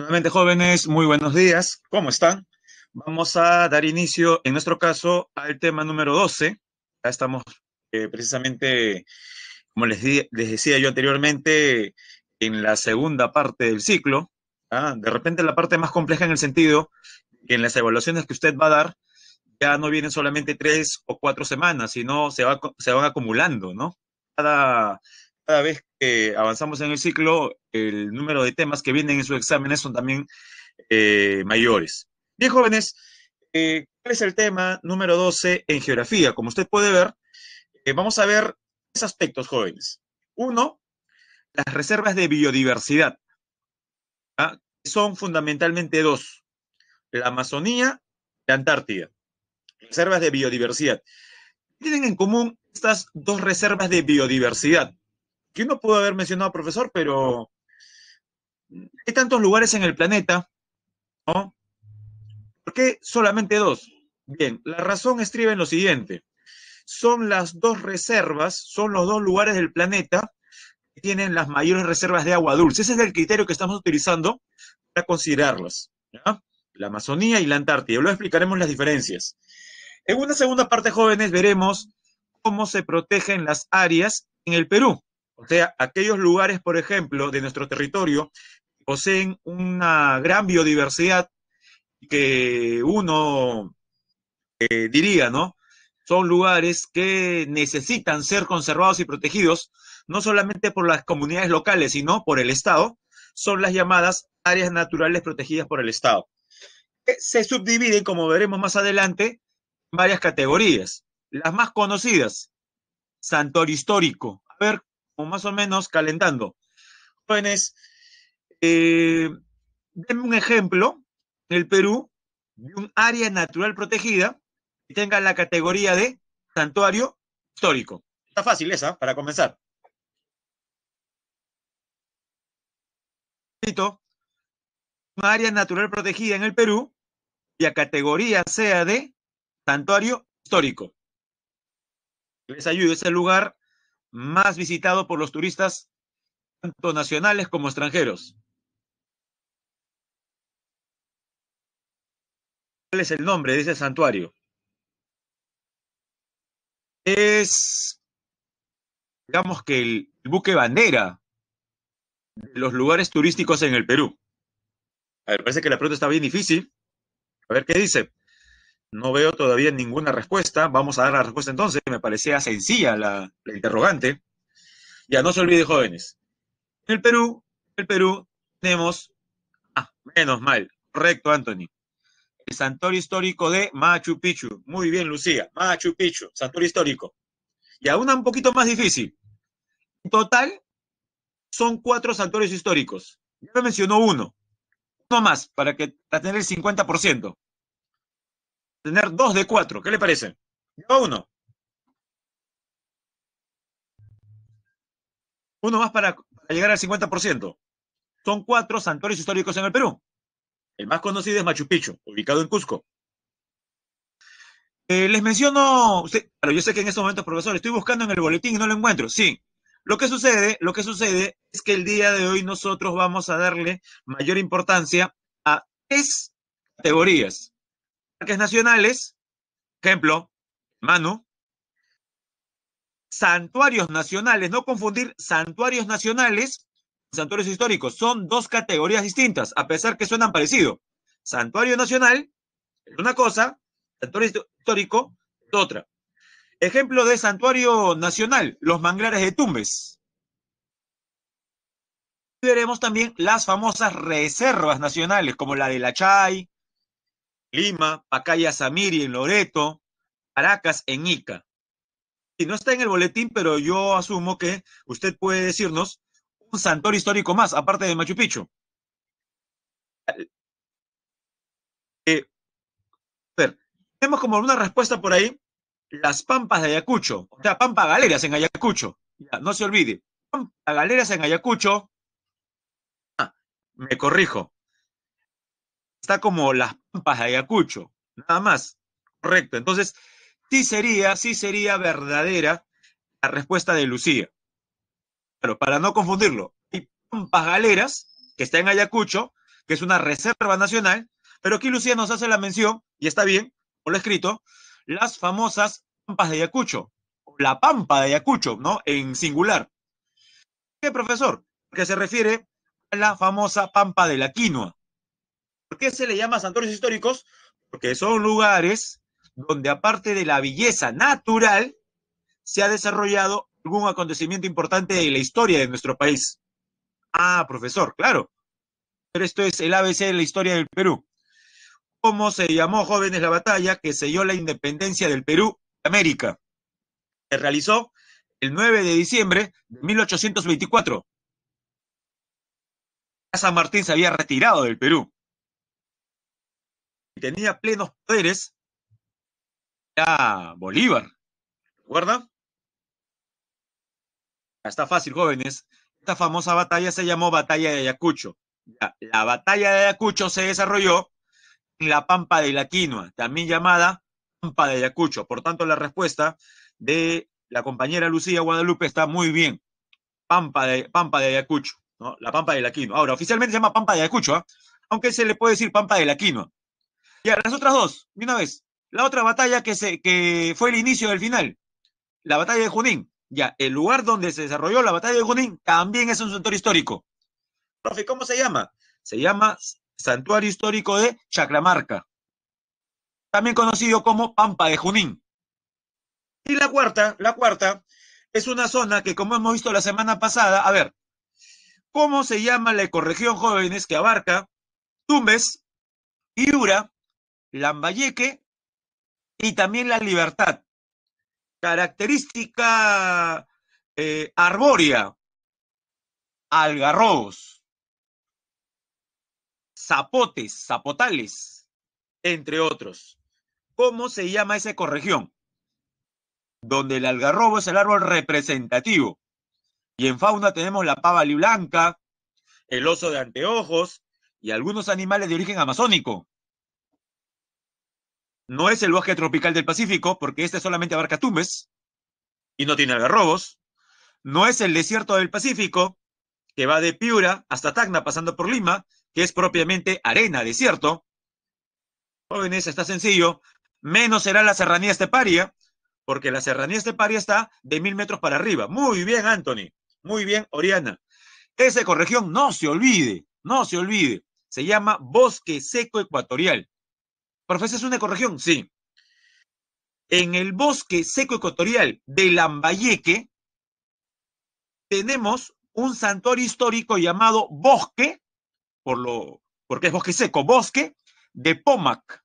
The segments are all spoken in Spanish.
Nuevamente, jóvenes, muy buenos días. ¿Cómo están? Vamos a dar inicio, en nuestro caso, al tema número 12. Ya estamos eh, precisamente, como les, les, decía yo anteriormente, en la segunda parte del ciclo. ¿ah? De repente la parte más compleja en el sentido que en las evaluaciones que usted va a dar, ya no vienen solamente tres o cuatro semanas, sino se, va, se van acumulando, ¿no? Cada, cada vez que avanzamos en el ciclo, el número de temas que vienen en sus exámenes son también eh, mayores. Bien, jóvenes, eh, ¿cuál es el tema número 12 en geografía? Como usted puede ver, eh, vamos a ver tres aspectos, jóvenes. Uno, las reservas de biodiversidad. ¿ah? Son fundamentalmente dos, la Amazonía y la Antártida. Reservas de biodiversidad. ¿Qué tienen en común estas dos reservas de biodiversidad? Que uno pudo haber mencionado, profesor, pero hay tantos lugares en el planeta, ¿no? ¿Por qué solamente dos? Bien, la razón estriba en lo siguiente. Son las dos reservas, son los dos lugares del planeta que tienen las mayores reservas de agua dulce. Ese es el criterio que estamos utilizando para considerarlas. La Amazonía y la Antártida. Luego explicaremos las diferencias. En una segunda parte, jóvenes, veremos cómo se protegen las áreas en el Perú. O sea, aquellos lugares, por ejemplo, de nuestro territorio poseen una gran biodiversidad que uno eh, diría, ¿no? Son lugares que necesitan ser conservados y protegidos, no solamente por las comunidades locales, sino por el Estado, son las llamadas áreas naturales protegidas por el Estado. Se subdividen, como veremos más adelante, en varias categorías. Las más conocidas, santuario histórico. A ver, más o menos calentando. Jóvenes, eh, denme un ejemplo en el Perú de un área natural protegida que tenga la categoría de santuario histórico. Está fácil esa, para comenzar. Una área natural protegida en el Perú y a categoría sea de santuario histórico. Les ayude ese lugar más visitado por los turistas, tanto nacionales como extranjeros. ¿Cuál es el nombre de ese santuario? Es, digamos que el, buque bandera de los lugares turísticos en el Perú. A ver, parece que la pregunta está bien difícil. A ver qué dice. No veo todavía ninguna respuesta. Vamos a dar la respuesta entonces. Me parecía sencilla la, interrogante. Ya, no se olvide, jóvenes. En el Perú, en el Perú tenemos, ah, menos mal, correcto, Anthony. El santuario histórico de Machu Picchu. Muy bien, Lucía. Machu Picchu, santuario histórico. Y aún un poquito más difícil. En total, son cuatro santuarios históricos. Ya me mencionó uno. Uno más, para, que, para tener el 50% tener dos de cuatro. ¿Qué le parece? Yo uno. Uno más para, llegar al 50%. Son cuatro santuarios históricos en el Perú. El más conocido es Machu Picchu, ubicado en Cusco. Eh, les menciono, pero yo sé que en estos momentos, profesor, estoy buscando en el boletín y no lo encuentro. Sí, lo que sucede, lo que sucede es que el día de hoy nosotros vamos a darle mayor importancia a tres categorías parques nacionales, ejemplo, Manu, santuarios nacionales, no confundir santuarios nacionales santuarios históricos, son dos categorías distintas, a pesar que suenan parecido. Santuario nacional es una cosa, santuario histórico es otra. Ejemplo de santuario nacional, los manglares de Tumbes. Veremos también las famosas reservas nacionales, como la de la Chay, Lima, Pacaya Samiri en Loreto, Caracas en Ica. Y no está en el boletín, pero yo asumo que usted puede decirnos un santuario histórico más, aparte de Machu Picchu. Eh, a ver, tenemos como una respuesta por ahí, las pampas de Ayacucho, o sea, pampa galeras en Ayacucho. Ya, no se olvide, pampa galeras en Ayacucho. Ah, me corrijo, está como las pampas de Ayacucho, nada más. Correcto. Entonces, sí sería, sí sería verdadera la respuesta de Lucía. Pero para no confundirlo, hay pampas galeras que está en Ayacucho, que es una reserva nacional, pero aquí Lucía nos hace la mención, y está bien, por lo escrito, las famosas pampas de Ayacucho, o la pampa de Ayacucho, ¿no? En singular. ¿Qué, profesor? Que se refiere a la famosa pampa de la quinoa. ¿Por qué se le llama santuarios históricos? Porque son lugares donde aparte de la belleza natural, se ha desarrollado algún acontecimiento importante de la historia de nuestro país. Ah, profesor, claro. Pero esto es el ABC de la historia del Perú. ¿Cómo se llamó, jóvenes, la batalla que selló la independencia del Perú de América? Se realizó el 9 de diciembre de 1824. San Martín se había retirado del Perú tenía plenos poderes era Bolívar. ¿Recuerda? Está fácil, jóvenes. Esta famosa batalla se llamó Batalla de Ayacucho. La, batalla de Ayacucho se desarrolló en la Pampa de la Quinoa, también llamada Pampa de Ayacucho. Por tanto, la respuesta de la compañera Lucía Guadalupe está muy bien. Pampa de, Pampa de Ayacucho, ¿no? La Pampa de la Quinoa. Ahora, oficialmente se llama Pampa de Ayacucho, ¿ah? aunque se le puede decir Pampa de la Quinoa. Y a las otras dos, de una vez. La otra batalla que, se, que fue el inicio del final, la batalla de Junín. Ya, el lugar donde se desarrolló la batalla de Junín también es un santuario histórico. Profe, ¿cómo se llama? Se llama Santuario Histórico de Chaclamarca, también conocido como Pampa de Junín. Y la cuarta, la cuarta, es una zona que, como hemos visto la semana pasada, a ver, ¿cómo se llama la ecorregión jóvenes que abarca Tumbes, Iura, Lambayeque y también la libertad? Característica eh, arbórea, algarrobos, zapotes, zapotales, entre otros. ¿Cómo se llama esa ecorregión? Donde el algarrobo es el árbol representativo. Y en fauna tenemos la pava blanca, el oso de anteojos y algunos animales de origen amazónico. No es el bosque tropical del Pacífico, porque este solamente abarca tumbes y no tiene algarrobos. No es el desierto del Pacífico, que va de Piura hasta Tacna, pasando por Lima, que es propiamente arena, desierto. Jóvenes, está sencillo. Menos será la serranía esteparia, porque la serranía esteparia está de mil metros para arriba. Muy bien, Anthony. Muy bien, Oriana. Esa ecorregión, no se olvide, no se olvide. Se llama bosque seco ecuatorial. Profesor, ¿es una ecorregión? Sí. En el bosque seco ecuatorial de Lambayeque tenemos un santuario histórico llamado Bosque, por lo, porque es bosque seco, Bosque de Pomac.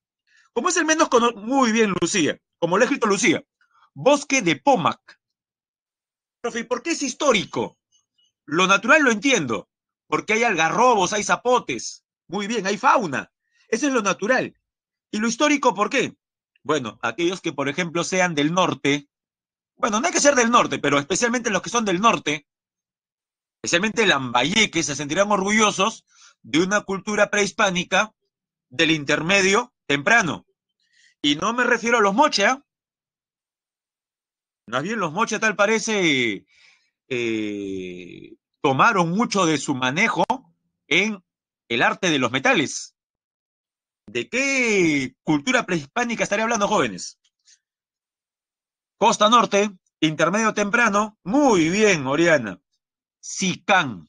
Como es el menos conocido, muy bien, Lucía, como lo ha escrito Lucía, Bosque de Pomac. Profe, ¿por qué es histórico? Lo natural lo entiendo, porque hay algarrobos, hay zapotes, muy bien, hay fauna. Eso es lo natural. ¿Y lo histórico por qué? Bueno, aquellos que, por ejemplo, sean del norte, bueno, no hay que ser del norte, pero especialmente los que son del norte, especialmente Lambayeque, se sentirán orgullosos de una cultura prehispánica del intermedio temprano. Y no me refiero a los moche, ¿ah? Más bien los moche tal parece eh, tomaron mucho de su manejo en el arte de los metales. ¿De qué cultura prehispánica estaría hablando, jóvenes? Costa Norte, intermedio temprano, muy bien, Oriana. Sicán,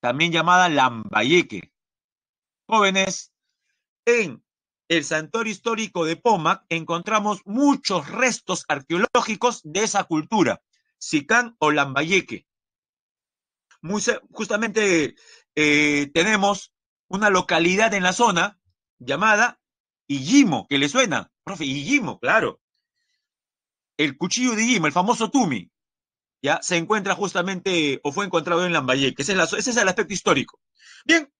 también llamada Lambayeque. Jóvenes, en el santuario histórico de Pomac encontramos muchos restos arqueológicos de esa cultura, Sicán o Lambayeque. Justamente eh, tenemos una localidad en la zona llamada Illimo, que le suena, profe, Illimo, claro. El cuchillo de Illimo, el famoso Tumi, ya se encuentra justamente o fue encontrado en Lambayeque. Ese es, ese es el aspecto histórico. Bien.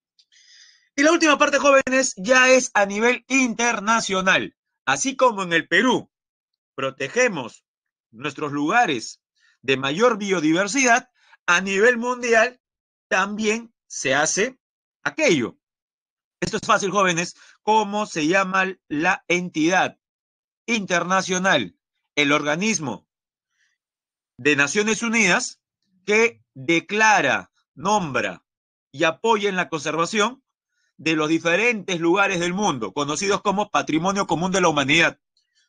Y la última parte, jóvenes, ya es a nivel internacional. Así como en el Perú protegemos nuestros lugares de mayor biodiversidad, a nivel mundial también se hace aquello. Esto es fácil, jóvenes. ¿Cómo se llama la entidad internacional, el organismo de Naciones Unidas que declara, nombra y apoya en la conservación de los diferentes lugares del mundo, conocidos como Patrimonio Común de la Humanidad.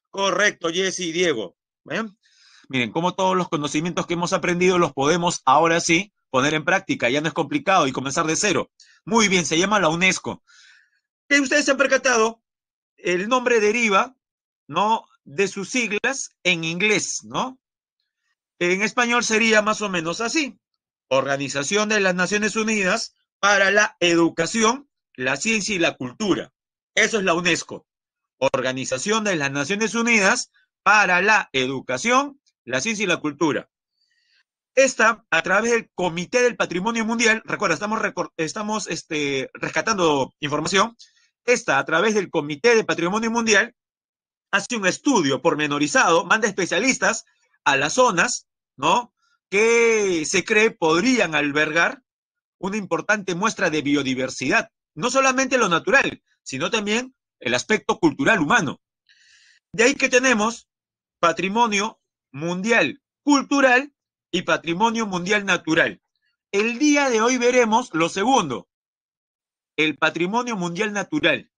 Correcto, Jesse y Diego. Miren, como todos los conocimientos que hemos aprendido los podemos ahora sí poner en práctica, ya no es complicado y comenzar de cero. Muy bien, se llama la UNESCO. ¿Qué ustedes se han percatado? El nombre deriva, ¿no? De sus siglas en inglés, ¿no? En español sería más o menos así. Organización de las Naciones Unidas para la Educación, la Ciencia y la Cultura. Eso es la UNESCO. Organización de las Naciones Unidas para la Educación, la Ciencia y la Cultura. Esta, a través del Comité del Patrimonio Mundial, recuerda, estamos, estamos este, rescatando información, esta, a través del Comité del Patrimonio Mundial, hace un estudio pormenorizado, manda especialistas a las zonas, ¿no? Que se cree podrían albergar una importante muestra de biodiversidad, no solamente lo natural, sino también el aspecto cultural humano. De ahí que tenemos patrimonio mundial cultural y patrimonio mundial natural. El día de hoy veremos lo segundo, el patrimonio mundial natural.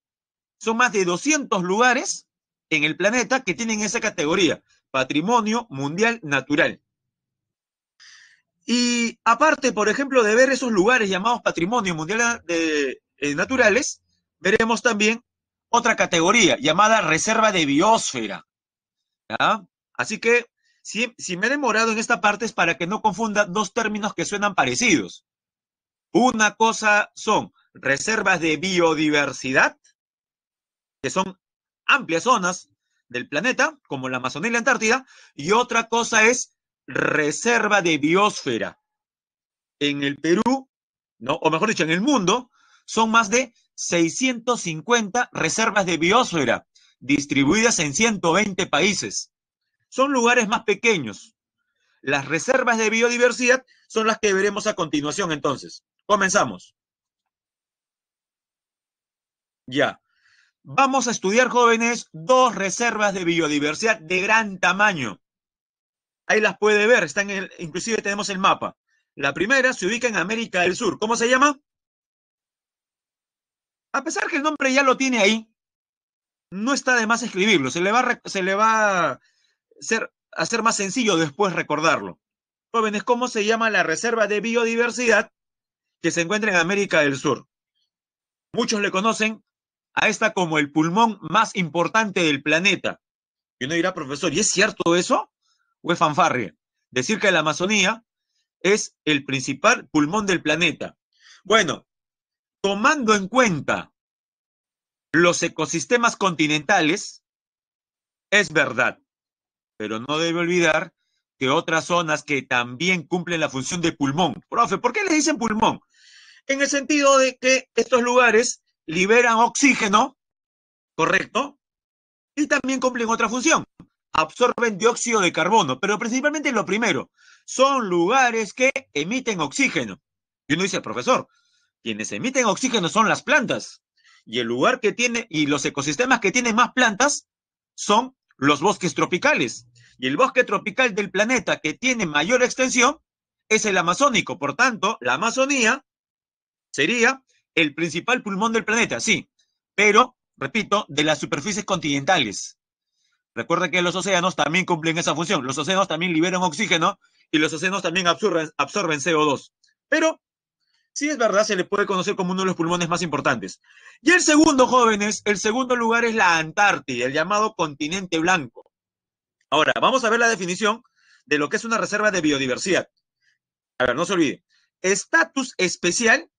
Son más de 200 lugares en el planeta que tienen esa categoría, patrimonio mundial natural. Y aparte, por ejemplo, de ver esos lugares llamados patrimonio mundial eh, naturales, veremos también otra categoría llamada reserva de biosfera. Así que si, si, me he demorado en esta parte es para que no confunda dos términos que suenan parecidos. Una cosa son reservas de biodiversidad, que son amplias zonas del planeta, como la Amazonía y la Antártida, y otra cosa es reserva de biosfera. En el Perú, ¿no? o mejor dicho, en el mundo, son más de 650 reservas de biosfera distribuidas en 120 países. Son lugares más pequeños. Las reservas de biodiversidad son las que veremos a continuación entonces. Comenzamos. Ya. Vamos a estudiar, jóvenes, dos reservas de biodiversidad de gran tamaño. Ahí las puede ver, están en el, inclusive tenemos el mapa. La primera se ubica en América del Sur. ¿Cómo se llama? A pesar que el nombre ya lo tiene ahí, no está de más escribirlo. Se le va, se le va a hacer más sencillo después recordarlo. Jóvenes, ¿cómo se llama la reserva de biodiversidad que se encuentra en América del Sur? Muchos le conocen a esta como el pulmón más importante del planeta. Y uno dirá, profesor, ¿y es cierto eso? ¿O es fanfarria? Decir que la Amazonía es el principal pulmón del planeta. Bueno, tomando en cuenta los ecosistemas continentales, es verdad, pero no debe olvidar que otras zonas que también cumplen la función de pulmón. Profe, ¿por qué le dicen pulmón? En el sentido de que estos lugares liberan oxígeno, ¿correcto? Y también cumplen otra función, absorben dióxido de carbono, pero principalmente lo primero, son lugares que emiten oxígeno. Y uno dice, profesor, quienes emiten oxígeno son las plantas. Y el lugar que tiene, y los ecosistemas que tienen más plantas son los bosques tropicales. Y el bosque tropical del planeta que tiene mayor extensión es el amazónico. Por tanto, la Amazonía sería el principal pulmón del planeta, sí, pero, repito, de las superficies continentales. Recuerda que los océanos también cumplen esa función. Los océanos también liberan oxígeno y los océanos también absorben, absorben CO2. Pero sí es verdad, se le puede conocer como uno de los pulmones más importantes. Y el segundo, jóvenes, el segundo lugar es la Antártida, el llamado continente blanco. Ahora, vamos a ver la definición de lo que es una reserva de biodiversidad. A ver, no se olvide. Estatus especial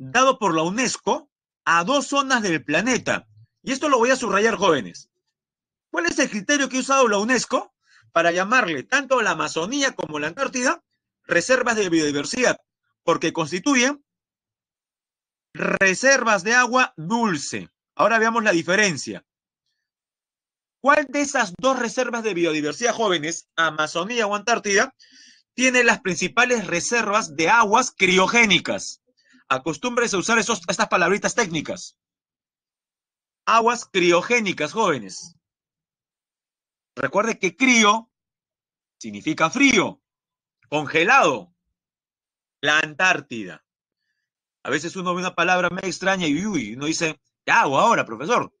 dado por la UNESCO a dos zonas del planeta. Y esto lo voy a subrayar, jóvenes. ¿Cuál es el criterio que ha usado la UNESCO para llamarle tanto a la Amazonía como a la Antártida reservas de biodiversidad? Porque constituyen reservas de agua dulce. Ahora veamos la diferencia. ¿Cuál de esas dos reservas de biodiversidad jóvenes, Amazonía o Antártida, tiene las principales reservas de aguas criogénicas? Acostúmbrese a usar estas palabritas técnicas. Aguas criogénicas, jóvenes. Recuerde que crío significa frío, congelado. La Antártida. A veces uno ve una palabra medio extraña y uy, uno dice, ¿qué hago ahora, profesor?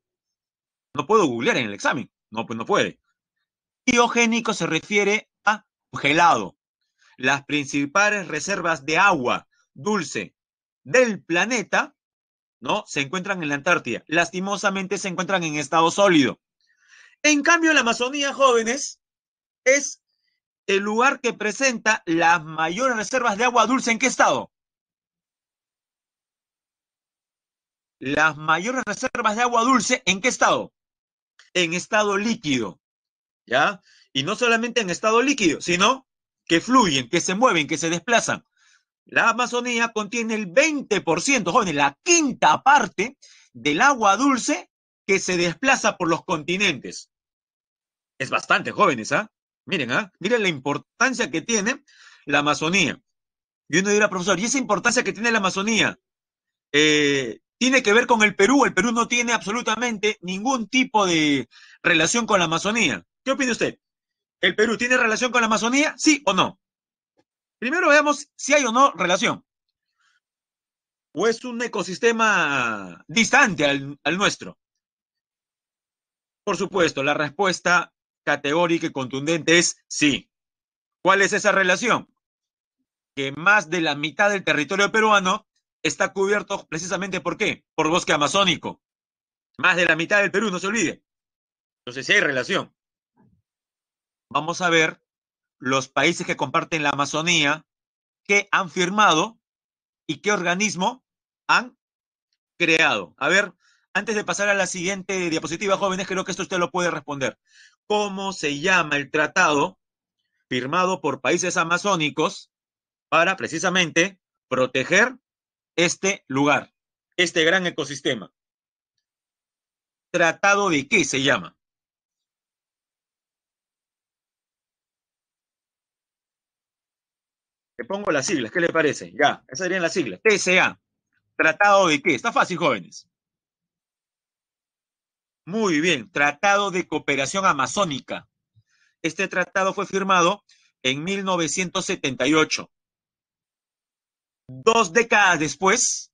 No puedo googlear en el examen. No, pues no puede. Biogénico se refiere a gelado. Las principales reservas de agua dulce del planeta, ¿no? Se encuentran en la Antártida. Lastimosamente se encuentran en estado sólido. En cambio, la Amazonía, jóvenes, es el lugar que presenta las mayores reservas de agua dulce. ¿En qué estado? Las mayores reservas de agua dulce, ¿en qué estado? En estado líquido. ¿Ya? Y no solamente en estado líquido, sino que fluyen, que se mueven, que se desplazan. La Amazonía contiene el 20%, jóvenes, la quinta parte del agua dulce que se desplaza por los continentes. Es bastante, jóvenes, ¿ah? Miren, ¿ah? Miren la importancia que tiene la Amazonía. Y uno dirá, profesor, ¿y esa importancia que tiene la Amazonía eh, tiene que ver con el Perú? El Perú no tiene absolutamente ningún tipo de relación con la Amazonía. ¿Qué opina usted? ¿El Perú tiene relación con la Amazonía? ¿Sí o no? Primero veamos si hay o no relación. ¿O es un ecosistema distante al, nuestro? Por supuesto, la respuesta categórica y contundente es sí. ¿Cuál es esa relación? Que más de la mitad del territorio peruano está cubierto precisamente por qué? Por bosque amazónico. Más de la mitad del Perú, no se olvide. Entonces sí hay relación. Vamos a ver los países que comparten la Amazonía, que han firmado y qué organismo han creado. A ver, antes de pasar a la siguiente diapositiva, jóvenes, creo que esto usted lo puede responder cómo se llama el tratado firmado por países amazónicos para precisamente proteger este lugar, este gran ecosistema. ¿Tratado de qué se llama? Pongo las siglas, ¿qué le parece? Ya, esas serían las siglas. TSA. ¿Tratado de qué? Está fácil, jóvenes. Muy bien, Tratado de Cooperación Amazónica. Este tratado fue firmado en 1978. Dos décadas después,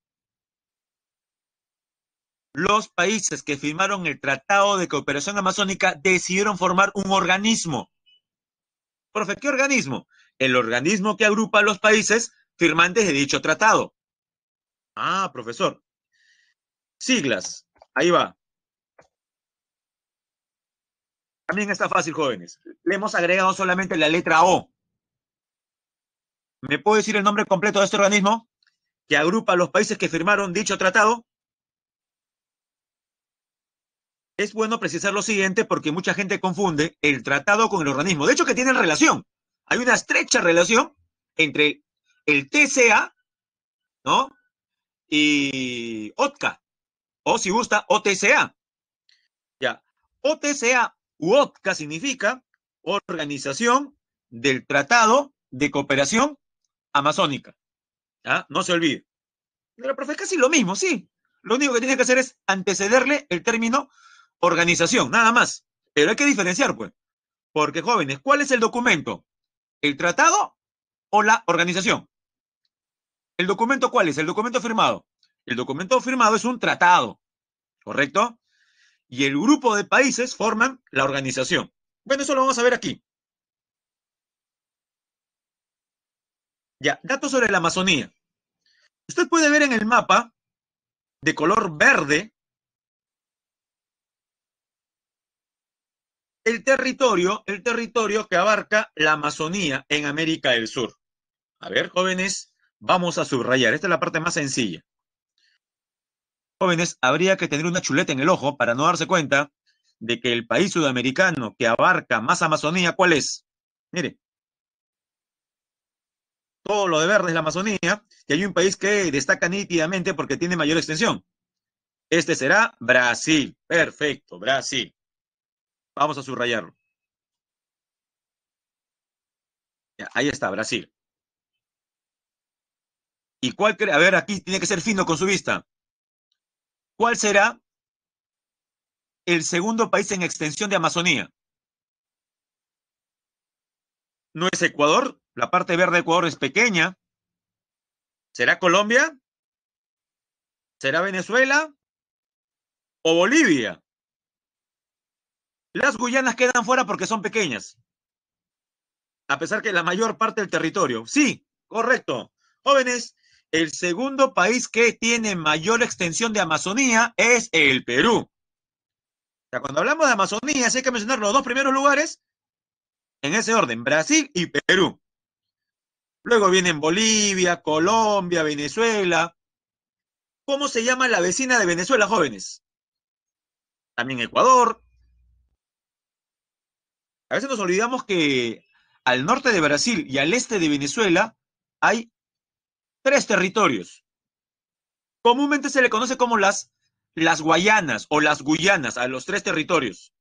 los países que firmaron el Tratado de Cooperación Amazónica decidieron formar un organismo. Profe, ¿qué organismo? El organismo que agrupa a los países firmantes de dicho tratado. Ah, profesor. Siglas. Ahí va. También está fácil, jóvenes. Le hemos agregado solamente la letra O. ¿Me puedo decir el nombre completo de este organismo que agrupa a los países que firmaron dicho tratado? Es bueno precisar lo siguiente porque mucha gente confunde el tratado con el organismo. De hecho, que tienen relación. Hay una estrecha relación entre el TCA, ¿no? Y OTCA, o si gusta, OTCA. Ya. OTCA UOTCA significa Organización del Tratado de Cooperación Amazónica. No se olvide. Pero, profe, casi lo mismo, sí. Lo único que tiene que hacer es antecederle el término organización, nada más. Pero hay que diferenciar, pues. Porque, jóvenes, ¿cuál es el documento? ¿El tratado o la organización? ¿El documento cuál es? El documento firmado. El documento firmado es un tratado, ¿correcto? y el grupo de países forman la organización. Bueno, eso lo vamos a ver aquí. Ya, datos sobre la Amazonía. Usted puede ver en el mapa de color verde el territorio, el territorio que abarca la Amazonía en América del Sur. A ver, jóvenes, vamos a subrayar. Esta es la parte más sencilla jóvenes, habría que tener una chuleta en el ojo para no darse cuenta de que el país sudamericano que abarca más Amazonía, ¿cuál es? Mire, todo lo de verde es la Amazonía, y hay un país que destaca nítidamente porque tiene mayor extensión. Este será Brasil. Perfecto, Brasil. Vamos a subrayarlo. ahí está, Brasil. ¿Y cuál cree? A ver, aquí tiene que ser fino con su vista. ¿Cuál será el segundo país en extensión de Amazonía? ¿No es Ecuador? La parte verde de Ecuador es pequeña. ¿Será Colombia? ¿Será Venezuela o Bolivia? Las Guyanas quedan fuera porque son pequeñas. A pesar que la mayor parte del territorio. Sí, correcto. Jóvenes, el segundo país que tiene mayor extensión de Amazonía es el Perú. O sea, cuando hablamos de Amazonía, hay que mencionar los dos primeros lugares en ese orden, Brasil y Perú. Luego vienen Bolivia, Colombia, Venezuela. ¿Cómo se llama la vecina de Venezuela, jóvenes? También Ecuador. A veces nos olvidamos que al norte de Brasil y al este de Venezuela hay tres territorios. Comúnmente se le conoce como las, las Guayanas o las Guyanas a los tres territorios.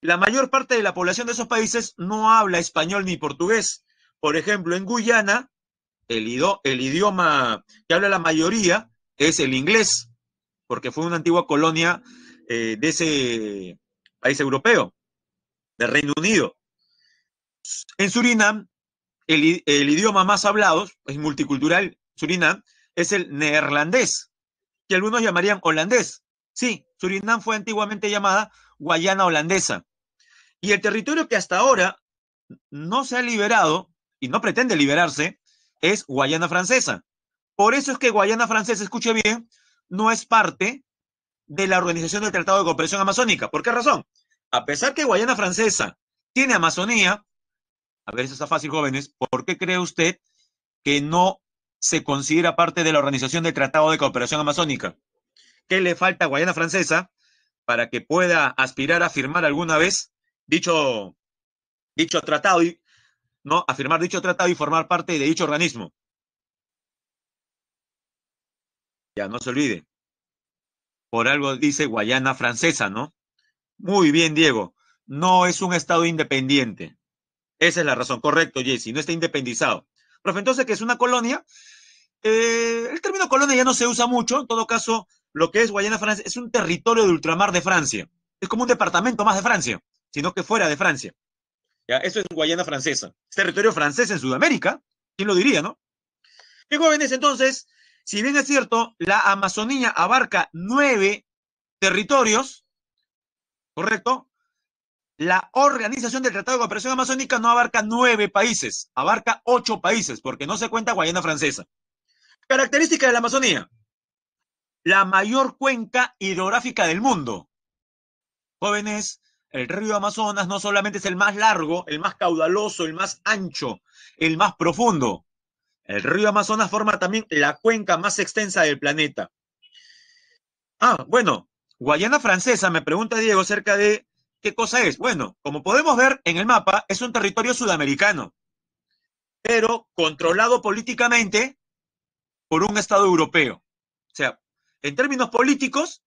La mayor parte de la población de esos países no habla español ni portugués. Por ejemplo, en Guyana, el, idioma que habla la mayoría es el inglés, porque fue una antigua colonia eh, de ese país europeo, del Reino Unido. En Surinam, el, idioma más hablado, es multicultural, Surinam, es el neerlandés, que algunos llamarían holandés. Sí, Surinam fue antiguamente llamada Guayana holandesa. Y el territorio que hasta ahora no se ha liberado y no pretende liberarse es Guayana francesa. Por eso es que Guayana francesa, escuche bien, no es parte de la Organización del Tratado de Cooperación Amazónica. ¿Por qué razón? A pesar que Guayana francesa tiene Amazonía, a ver, eso está fácil, jóvenes. ¿Por qué cree usted que no se considera parte de la Organización del Tratado de Cooperación Amazónica? ¿Qué le falta a Guayana Francesa para que pueda aspirar a firmar alguna vez dicho, dicho tratado, y, ¿no? A firmar dicho tratado y formar parte de dicho organismo? Ya, no se olvide. Por algo dice Guayana Francesa, ¿no? Muy bien, Diego. No es un Estado independiente. Esa es la razón, correcto, Jesse, no está independizado. Profe, entonces, que es una colonia? Eh, el término colonia ya no se usa mucho, en todo caso, lo que es Guayana Francia es un territorio de ultramar de Francia. Es como un departamento más de Francia, sino que fuera de Francia. ¿Ya? Eso es Guayana francesa. Es territorio francés en Sudamérica. ¿Quién lo diría, no? Y jóvenes, entonces, si bien es cierto, la Amazonía abarca nueve territorios, ¿correcto? La Organización del Tratado de Cooperación Amazónica no abarca nueve países, abarca ocho países, porque no se cuenta Guayana Francesa. Característica de la Amazonía. La mayor cuenca hidrográfica del mundo. Jóvenes, el río Amazonas no solamente es el más largo, el más caudaloso, el más ancho, el más profundo. El río Amazonas forma también la cuenca más extensa del planeta. Ah, bueno, Guayana Francesa, me pregunta Diego, cerca de ¿Qué cosa es? Bueno, como podemos ver en el mapa, es un territorio sudamericano, pero controlado políticamente por un Estado europeo. O sea, en términos políticos,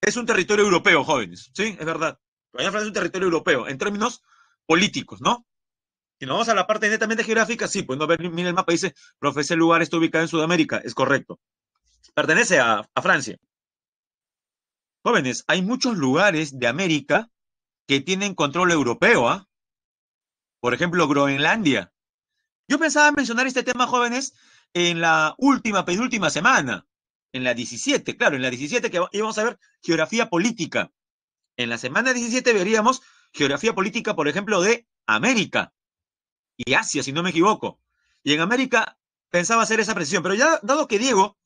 es un territorio europeo, jóvenes. Sí, es verdad. Francia es un territorio europeo, en términos políticos, ¿no? Si nos vamos a la parte netamente geográfica, sí, pues no ver, mira el mapa, dice, profe, ese lugar está ubicado en Sudamérica, es correcto. Pertenece a, a Francia. Jóvenes, hay muchos lugares de América que tienen control europeo, ¿ah? Por ejemplo, Groenlandia. Yo pensaba mencionar este tema, jóvenes, en la última, penúltima semana, en la 17, claro, en la 17 que íbamos a ver geografía política. En la semana 17 veríamos geografía política, por ejemplo, de América y Asia, si no me equivoco. Y en América pensaba hacer esa precisión, pero ya dado que Diego,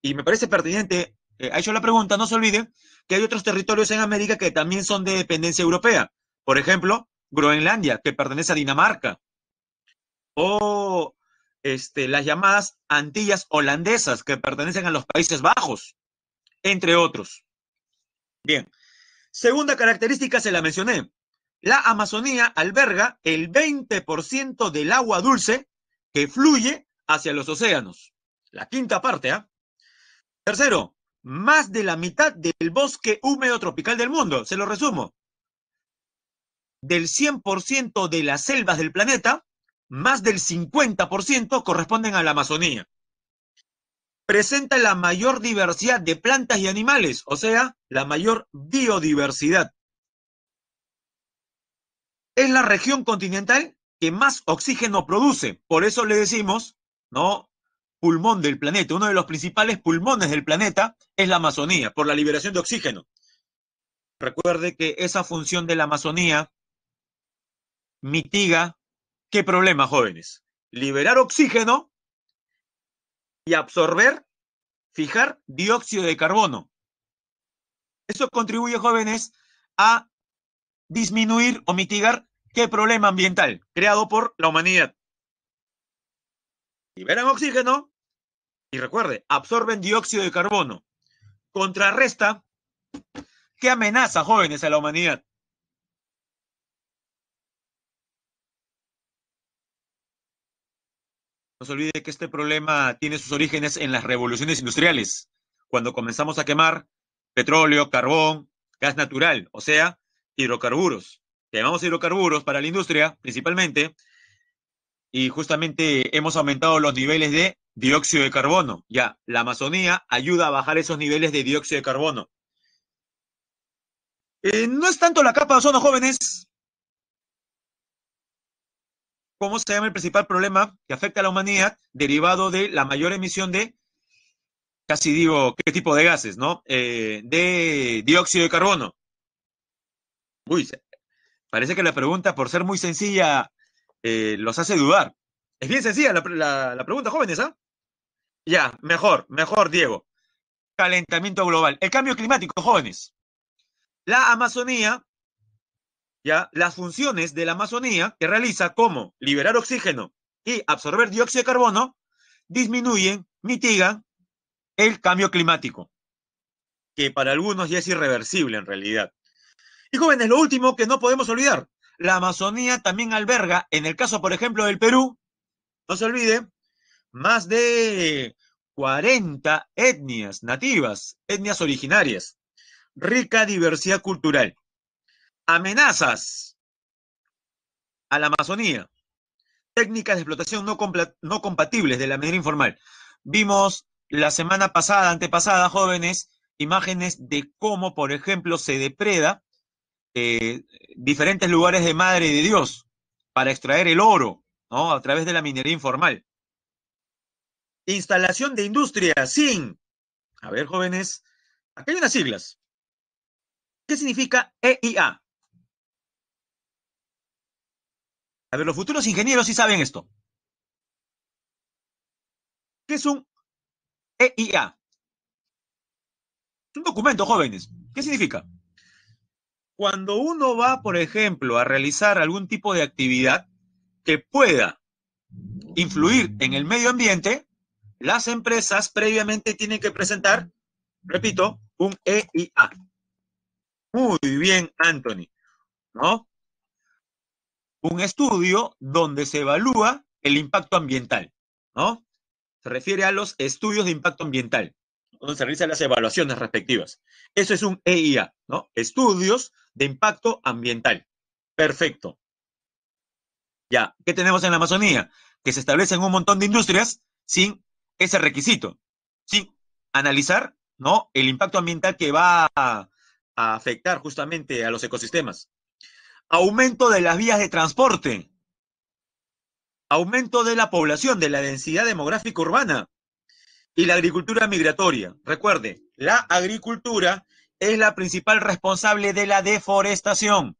y me parece pertinente eh, ha hecho la pregunta, no se olviden que hay otros territorios en América que también son de dependencia europea. Por ejemplo, Groenlandia, que pertenece a Dinamarca. O este, las llamadas Antillas holandesas, que pertenecen a los Países Bajos, entre otros. Bien. Segunda característica se la mencioné. La Amazonía alberga el 20% del agua dulce que fluye hacia los océanos. La quinta parte, ¿ah? Tercero, más de la mitad del bosque húmedo tropical del mundo. Se lo resumo. Del 100% de las selvas del planeta, más del 50% corresponden a la Amazonía. Presenta la mayor diversidad de plantas y animales, o sea, la mayor biodiversidad. Es la región continental que más oxígeno produce. Por eso le decimos, ¿no? Pulmón del planeta, uno de los principales pulmones del planeta es la Amazonía, por la liberación de oxígeno. Recuerde que esa función de la Amazonía mitiga qué problema, jóvenes. Liberar oxígeno y absorber, fijar dióxido de carbono. Eso contribuye, jóvenes, a disminuir o mitigar qué problema ambiental creado por la humanidad. Liberan oxígeno y recuerde, absorben dióxido de carbono. Contrarresta qué amenaza, jóvenes, a la humanidad. No se olvide que este problema tiene sus orígenes en las revoluciones industriales, cuando comenzamos a quemar petróleo, carbón, gas natural, o sea, hidrocarburos. Llamamos hidrocarburos para la industria principalmente, y justamente hemos aumentado los niveles de dióxido de carbono. Ya, la Amazonía ayuda a bajar esos niveles de dióxido de carbono. Eh, no es tanto la capa de ozono, jóvenes. ¿Cómo se llama el principal problema que afecta a la humanidad derivado de la mayor emisión de casi digo, qué tipo de gases, ¿no? Eh, de dióxido de carbono. Uy, parece que la pregunta, por ser muy sencilla, eh, los hace dudar. Es bien sencilla la, la pregunta, jóvenes, ¿ah? Ya, mejor, mejor, Diego. Calentamiento global. El cambio climático, jóvenes. La Amazonía, ya, las funciones de la Amazonía que realiza como liberar oxígeno y absorber dióxido de carbono, disminuyen, mitigan el cambio climático, que para algunos ya es irreversible en realidad. Y jóvenes, lo último que no podemos olvidar, la Amazonía también alberga, en el caso, por ejemplo, del Perú, no se olvide, más de 40 etnias nativas, etnias originarias, rica diversidad cultural, amenazas a la Amazonía, técnicas de explotación no, compatibles de la manera informal. Vimos la semana pasada, antepasada, jóvenes, imágenes de cómo, por ejemplo, se depreda eh, diferentes lugares de Madre de Dios para extraer el oro, ¿no? A través de la minería informal. Instalación de industria sin. A ver, jóvenes, aquí hay unas siglas. ¿Qué significa EIA? A ver, los futuros ingenieros sí saben esto. ¿Qué es un EIA. Es un documento, jóvenes. ¿Qué significa? Cuando uno va, por ejemplo, a realizar algún tipo de actividad que pueda influir en el medio ambiente, las empresas previamente tienen que presentar, repito, un EIA. Muy bien, Anthony. ¿No? Un estudio donde se evalúa el impacto ambiental, ¿no? se refiere a los estudios de impacto ambiental, donde se realizan las evaluaciones respectivas. Eso es un EIA, ¿no? Estudios de impacto ambiental. Perfecto. Ya, ¿qué tenemos en la Amazonía? Que se establecen un montón de industrias sin ese requisito, sin analizar, ¿no? El impacto ambiental que va a, a afectar justamente a los ecosistemas. Aumento de las vías de transporte aumento de la población, de la densidad demográfica urbana y la agricultura migratoria. Recuerde, la agricultura es la principal responsable de la deforestación.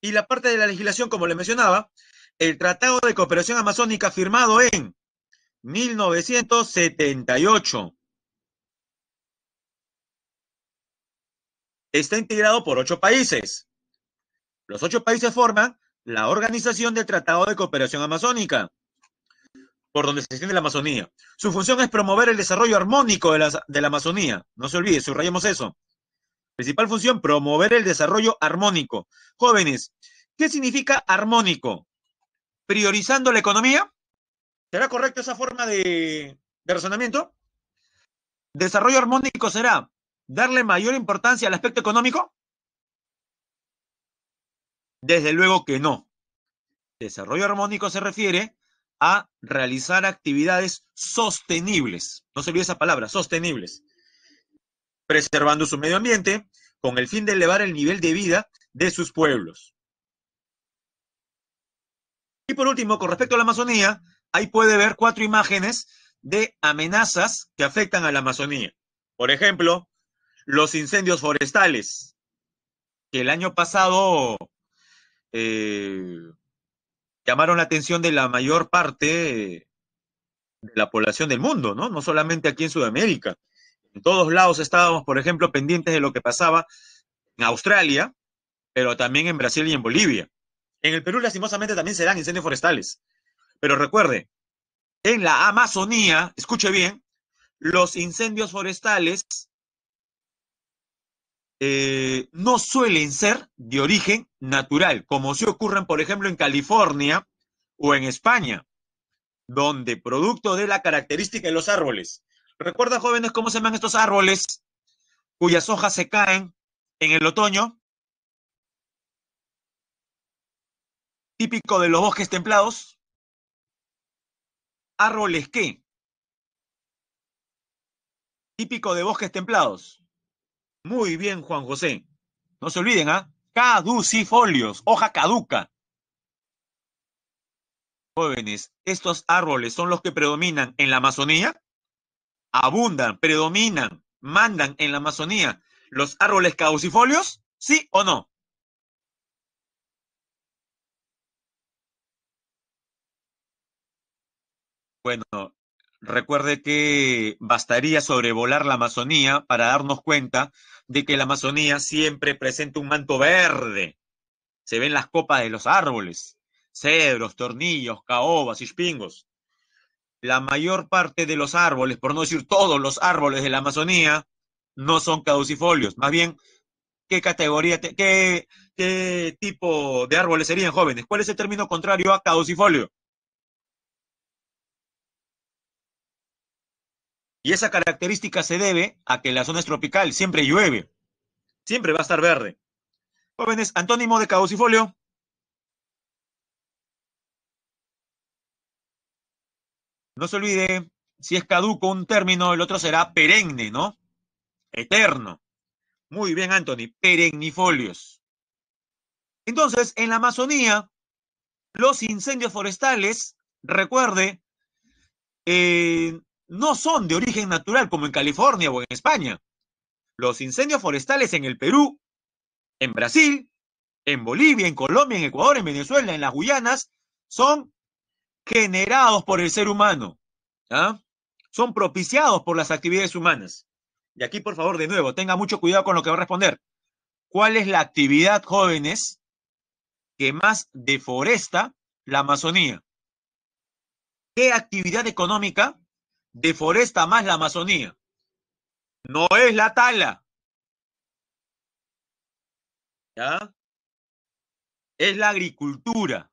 Y la parte de la legislación, como le mencionaba, el Tratado de Cooperación Amazónica firmado en 1978. Está integrado por ocho países. Los ocho países forman la Organización del Tratado de Cooperación Amazónica, por donde se extiende la Amazonía. Su función es promover el desarrollo armónico de la, de la Amazonía. No se olvide, subrayemos eso. Principal función, promover el desarrollo armónico. Jóvenes, ¿qué significa armónico? ¿Priorizando la economía? ¿Será correcta esa forma de, de razonamiento? ¿Desarrollo armónico será darle mayor importancia al aspecto económico? Desde luego que no. Desarrollo armónico se refiere a realizar actividades sostenibles. No se olvide esa palabra, sostenibles. Preservando su medio ambiente con el fin de elevar el nivel de vida de sus pueblos. Y por último, con respecto a la Amazonía, ahí puede ver cuatro imágenes de amenazas que afectan a la Amazonía. Por ejemplo, los incendios forestales, que el año pasado eh, llamaron la atención de la mayor parte de la población del mundo, ¿no? No solamente aquí en Sudamérica. En todos lados estábamos, por ejemplo, pendientes de lo que pasaba en Australia, pero también en Brasil y en Bolivia. En el Perú, lastimosamente, también se dan incendios forestales. Pero recuerde, en la Amazonía, escuche bien, los incendios forestales eh, no suelen ser de origen natural, como si ocurren, por ejemplo, en California o en España, donde producto de la característica de los árboles. ¿Recuerdan, jóvenes, cómo se llaman estos árboles cuyas hojas se caen en el otoño? Típico de los bosques templados. ¿Árboles qué? Típico de bosques templados. Muy bien, Juan José. No se olviden, ¿ah? Caducifolios, hoja caduca. Jóvenes, estos árboles son los que predominan en la Amazonía. Abundan, predominan, mandan en la Amazonía los árboles caducifolios, ¿sí o no? Bueno, recuerde que bastaría sobrevolar la Amazonía para darnos cuenta de que la Amazonía siempre presenta un manto verde. Se ven las copas de los árboles, cedros, tornillos, caobas y espingos. La mayor parte de los árboles, por no decir todos los árboles de la Amazonía, no son caducifolios. Más bien, ¿qué categoría, qué, qué tipo de árboles serían jóvenes? ¿Cuál es el término contrario a caducifolio? Y esa característica se debe a que la zona es tropical, siempre llueve, siempre va a estar verde. Jóvenes, antónimo de caducifolio. No se olvide, si es caduco un término, el otro será perenne, ¿no? Eterno. Muy bien, Anthony, perennifolios. Entonces, en la Amazonía, los incendios forestales, recuerde, eh, no son de origen natural como en California o en España. Los incendios forestales en el Perú, en Brasil, en Bolivia, en Colombia, en Ecuador, en Venezuela, en las Guyanas, son generados por el ser humano. ¿ah? Son propiciados por las actividades humanas. Y aquí, por favor, de nuevo, tenga mucho cuidado con lo que va a responder. ¿Cuál es la actividad, jóvenes, que más deforesta la Amazonía? ¿Qué actividad económica deforesta más la Amazonía. No es la tala. ¿Ya? Es la agricultura.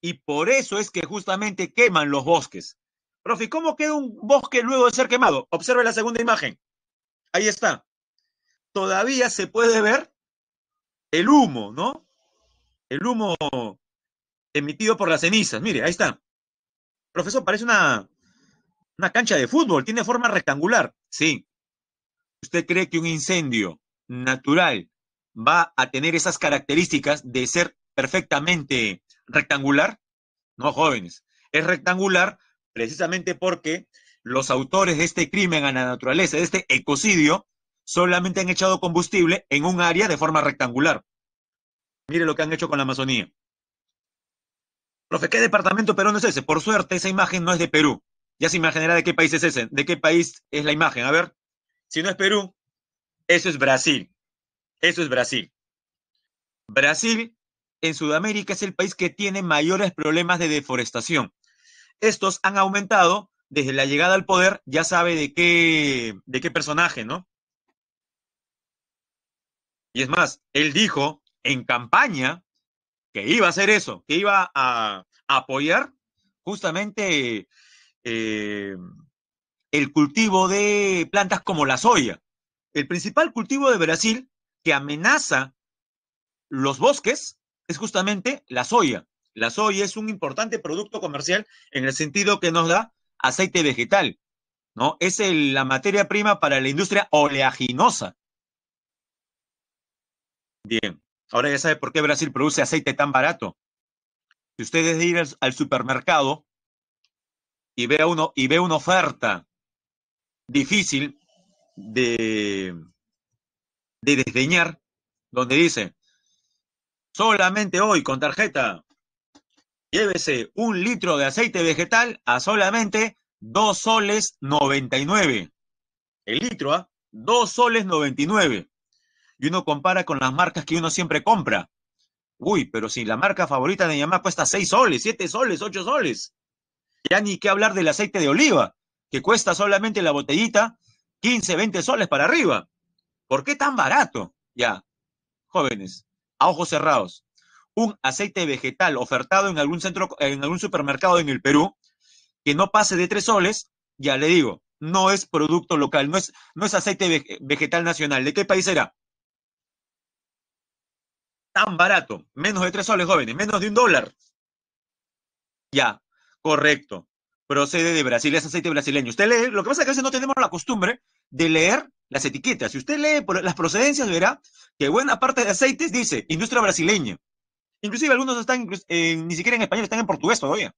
Y por eso es que justamente queman los bosques. Profe, ¿cómo queda un bosque luego de ser quemado? Observe la segunda imagen. Ahí está. Todavía se puede ver el humo, ¿no? El humo emitido por las cenizas. Mire, ahí está. Profesor, parece una, una cancha de fútbol, tiene forma rectangular. Sí. ¿Usted cree que un incendio natural va a tener esas características de ser perfectamente rectangular? No, jóvenes. Es rectangular precisamente porque los autores de este crimen a la naturaleza, de este ecocidio, solamente han echado combustible en un área de forma rectangular. Mire lo que han hecho con la Amazonía. Profe, ¿qué departamento peruano es ese? Por suerte, esa imagen no es de Perú. Ya se imaginará de qué país es ese, de qué país es la imagen. A ver, si no es Perú, eso es Brasil. Eso es Brasil. Brasil en Sudamérica es el país que tiene mayores problemas de deforestación. Estos han aumentado desde la llegada al poder, ya sabe de qué, de qué personaje, ¿no? Y es más, él dijo en campaña que iba a hacer eso, que iba a apoyar justamente eh, el cultivo de plantas como la soya. El principal cultivo de Brasil que amenaza los bosques es justamente la soya. La soya es un importante producto comercial en el sentido que nos da aceite vegetal, ¿no? Es la materia prima para la industria oleaginosa. Bien, ahora ya sabe por qué Brasil produce aceite tan barato. Si ustedes ir al supermercado y ve, uno, y ve una oferta difícil de, de desdeñar, donde dice, solamente hoy con tarjeta, llévese un litro de aceite vegetal a solamente 2 soles 99. El litro, ¿ah? 2 soles 99. Y uno compara con las marcas que uno siempre compra. Uy, pero si la marca favorita de mi cuesta 6 soles, 7 soles, 8 soles. Ya ni qué hablar del aceite de oliva, que cuesta solamente la botellita 15, 20 soles para arriba. ¿Por qué tan barato? Ya, jóvenes, a ojos cerrados. Un aceite vegetal ofertado en algún centro, en algún supermercado en el Perú, que no pase de 3 soles, ya le digo, no es producto local, no es, no es aceite vegetal nacional. ¿De qué país será? Tan barato, menos de 3 soles, jóvenes, menos de un dólar. Ya, Correcto. Procede de Brasil, es aceite brasileño. Usted lee, lo que pasa es que a veces no tenemos la costumbre de leer las etiquetas. Si usted lee las procedencias, verá que buena parte de aceites dice industria brasileña. Inclusive algunos están ni siquiera en español, están en portugués todavía.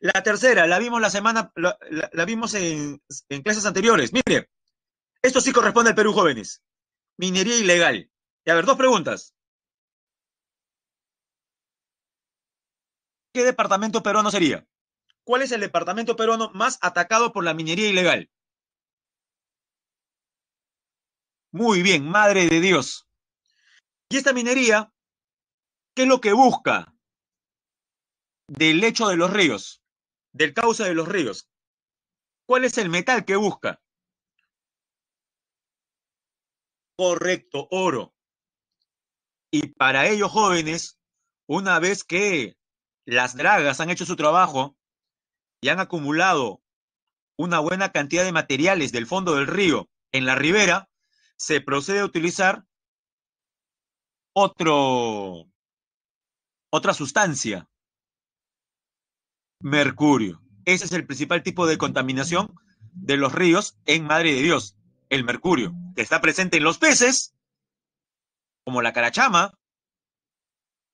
La tercera, la vimos la semana, la, vimos en, en, clases anteriores. Mire, esto sí corresponde al Perú, jóvenes. Minería ilegal. Y a ver, dos preguntas. ¿Qué departamento peruano sería? ¿Cuál es el departamento peruano más atacado por la minería ilegal? Muy bien, madre de Dios. Y esta minería, ¿qué es lo que busca? Del lecho de los ríos, del cauce de los ríos. ¿Cuál es el metal que busca? Correcto, oro. Y para ellos jóvenes, una vez que las dragas han hecho su trabajo y han acumulado una buena cantidad de materiales del fondo del río en la ribera, se procede a utilizar otro, otra sustancia, mercurio. Ese es el principal tipo de contaminación de los ríos en Madre de Dios, el mercurio, que está presente en los peces, como la carachama,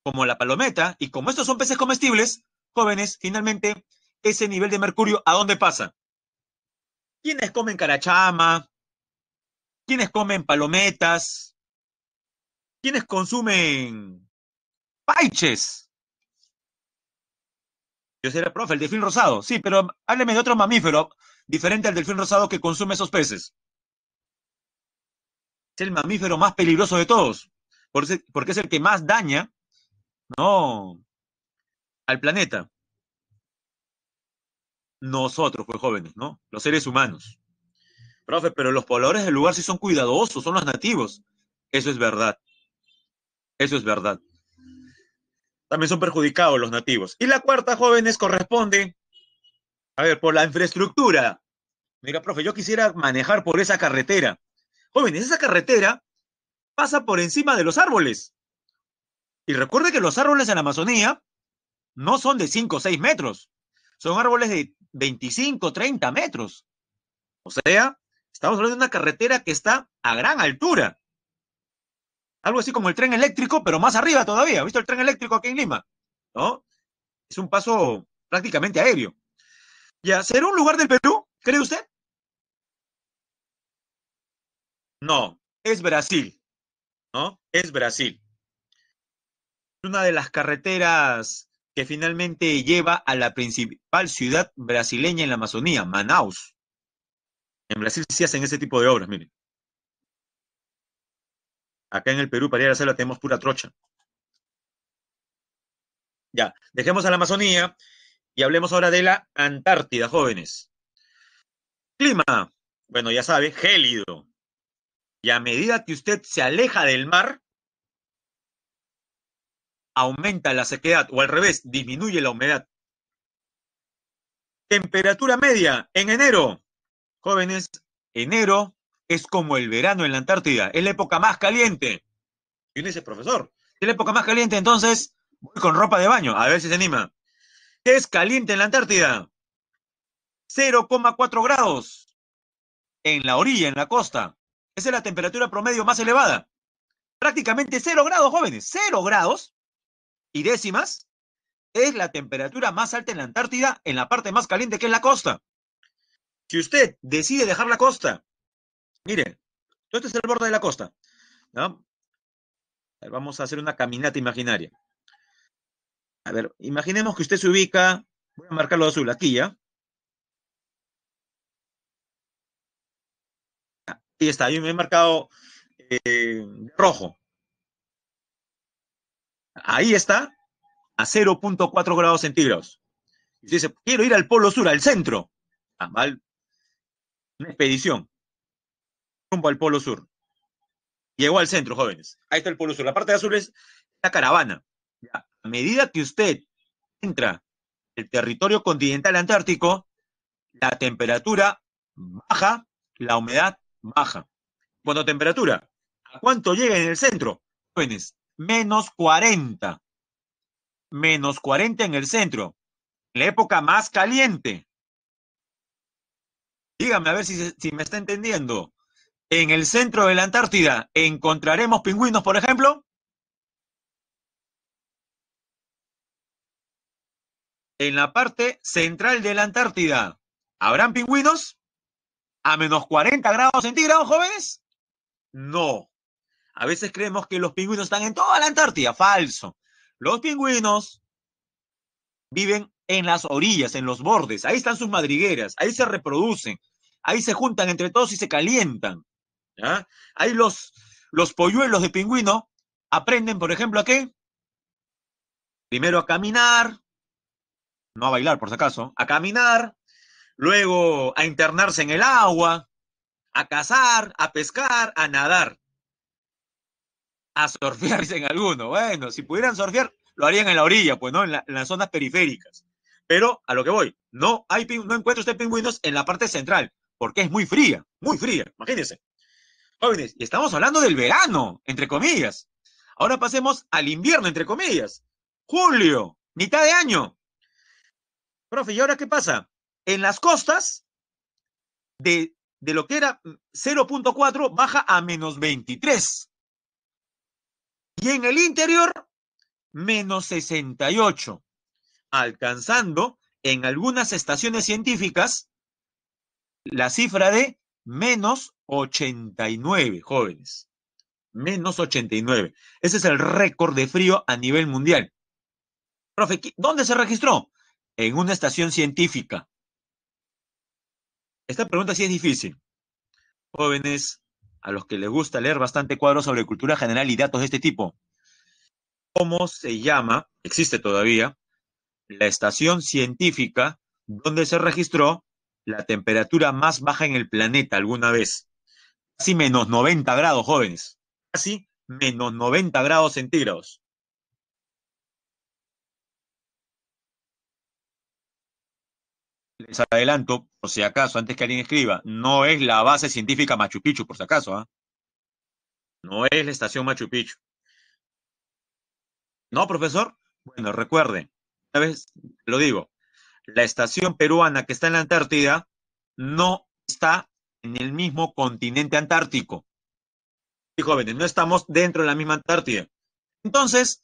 como la palometa, y como estos son peces comestibles, jóvenes, finalmente, ese nivel de mercurio, ¿a dónde pasa? ¿Quiénes comen carachama? ¿Quiénes comen palometas? ¿Quiénes consumen paiches? Yo seré profe, el delfín rosado. Sí, pero hábleme de otro mamífero diferente al delfín rosado que consume esos peces. Es el mamífero más peligroso de todos, porque es el que más daña no, al planeta. Nosotros, pues jóvenes, ¿no? Los seres humanos. Profe, pero los pobladores del lugar sí son cuidadosos, son los nativos. Eso es verdad. Eso es verdad. También son perjudicados los nativos. Y la cuarta, jóvenes, corresponde, a ver, por la infraestructura. Mira, profe, yo quisiera manejar por esa carretera. Jóvenes, esa carretera pasa por encima de los árboles. Y recuerde que los árboles en la Amazonía no son de 5 o 6 metros, son árboles de 25, 30 metros. O sea, estamos hablando de una carretera que está a gran altura. Algo así como el tren eléctrico, pero más arriba todavía. ¿Ha visto el tren eléctrico aquí en Lima? ¿No? Es un paso prácticamente aéreo. ¿Ya será un lugar del Perú? ¿Cree usted? No, es Brasil. ¿No? Es Brasil una de las carreteras que finalmente lleva a la principal ciudad brasileña en la Amazonía, Manaus. En Brasil sí hacen ese tipo de obras, miren. Acá en el Perú, para ir a hacerla, tenemos pura trocha. Ya, dejemos a la Amazonía y hablemos ahora de la Antártida, jóvenes. Clima, bueno, ya sabe, gélido. Y a medida que usted se aleja del mar, aumenta la sequedad o al revés, disminuye la humedad. Temperatura media en enero. Jóvenes, enero es como el verano en la Antártida, es la época más caliente. Y uno dice, profesor, es la época más caliente, entonces voy con ropa de baño, a ver si se anima. ¿Qué es caliente en la Antártida? 0,4 grados en la orilla, en la costa. Esa es la temperatura promedio más elevada. Prácticamente 0 grados, jóvenes, 0 grados y décimas es la temperatura más alta en la Antártida, en la parte más caliente que es la costa. Si usted decide dejar la costa, mire, este es el borde de la costa. ¿no? Vamos a hacer una caminata imaginaria. A ver, imaginemos que usted se ubica, voy a marcarlo azul, aquí ya. Ahí está, ahí me he marcado eh, rojo. Ahí está, a 0.4 grados centígrados. Y usted dice, quiero ir al polo sur, al centro. Ah, mal. Una expedición. Rumbo al polo sur. Llegó al centro, jóvenes. Ahí está el polo sur. La parte de azul es la caravana. A medida que usted entra el territorio continental antártico, la temperatura baja, la humedad baja. Cuando temperatura, ¿a cuánto llega en el centro? Jóvenes, menos 40 menos 40 en el centro, en la época más caliente. Dígame a ver si, si me está entendiendo. En el centro de la Antártida, ¿encontraremos pingüinos, por ejemplo? En la parte central de la Antártida, ¿habrán pingüinos? ¿A menos 40 grados centígrados, jóvenes? No. A veces creemos que los pingüinos están en toda la Antártida. Falso. Los pingüinos viven en las orillas, en los bordes. Ahí están sus madrigueras, ahí se reproducen, ahí se juntan entre todos y se calientan. Ahí los, los polluelos de pingüino aprenden, por ejemplo, a qué? Primero a caminar, no a bailar por si acaso, a caminar, luego a internarse en el agua, a cazar, a pescar, a nadar a surfear, dicen algunos. Bueno, si pudieran surfear, lo harían en la orilla, pues, ¿no? En, las zonas periféricas. Pero a lo que voy, no, hay, no encuentra usted pingüinos en la parte central, porque es muy fría, muy fría, imagínense. Jóvenes, y estamos hablando del verano, entre comillas. Ahora pasemos al invierno, entre comillas. Julio, mitad de año. Profe, ¿y ahora qué pasa? En las costas, de, de lo que era 0.4 baja a menos 23. Y en el interior, menos 68, alcanzando en algunas estaciones científicas la cifra de menos 89, jóvenes. Menos 89. Ese es el récord de frío a nivel mundial. Profe, ¿dónde se registró? En una estación científica. Esta pregunta sí es difícil. Jóvenes, a los que les gusta leer bastante cuadros sobre cultura general y datos de este tipo. ¿Cómo se llama? Existe todavía la estación científica donde se registró la temperatura más baja en el planeta alguna vez. Casi menos 90 grados, jóvenes. Casi menos 90 grados centígrados. Les adelanto, por si acaso, antes que alguien escriba, no es la base científica Machu Picchu, por si acaso, ¿ah? No es la estación Machu Picchu. ¿No, profesor? Bueno, recuerde, una vez lo digo, la estación peruana que está en la Antártida no está en el mismo continente antártico. Y jóvenes, no estamos dentro de la misma Antártida. Entonces,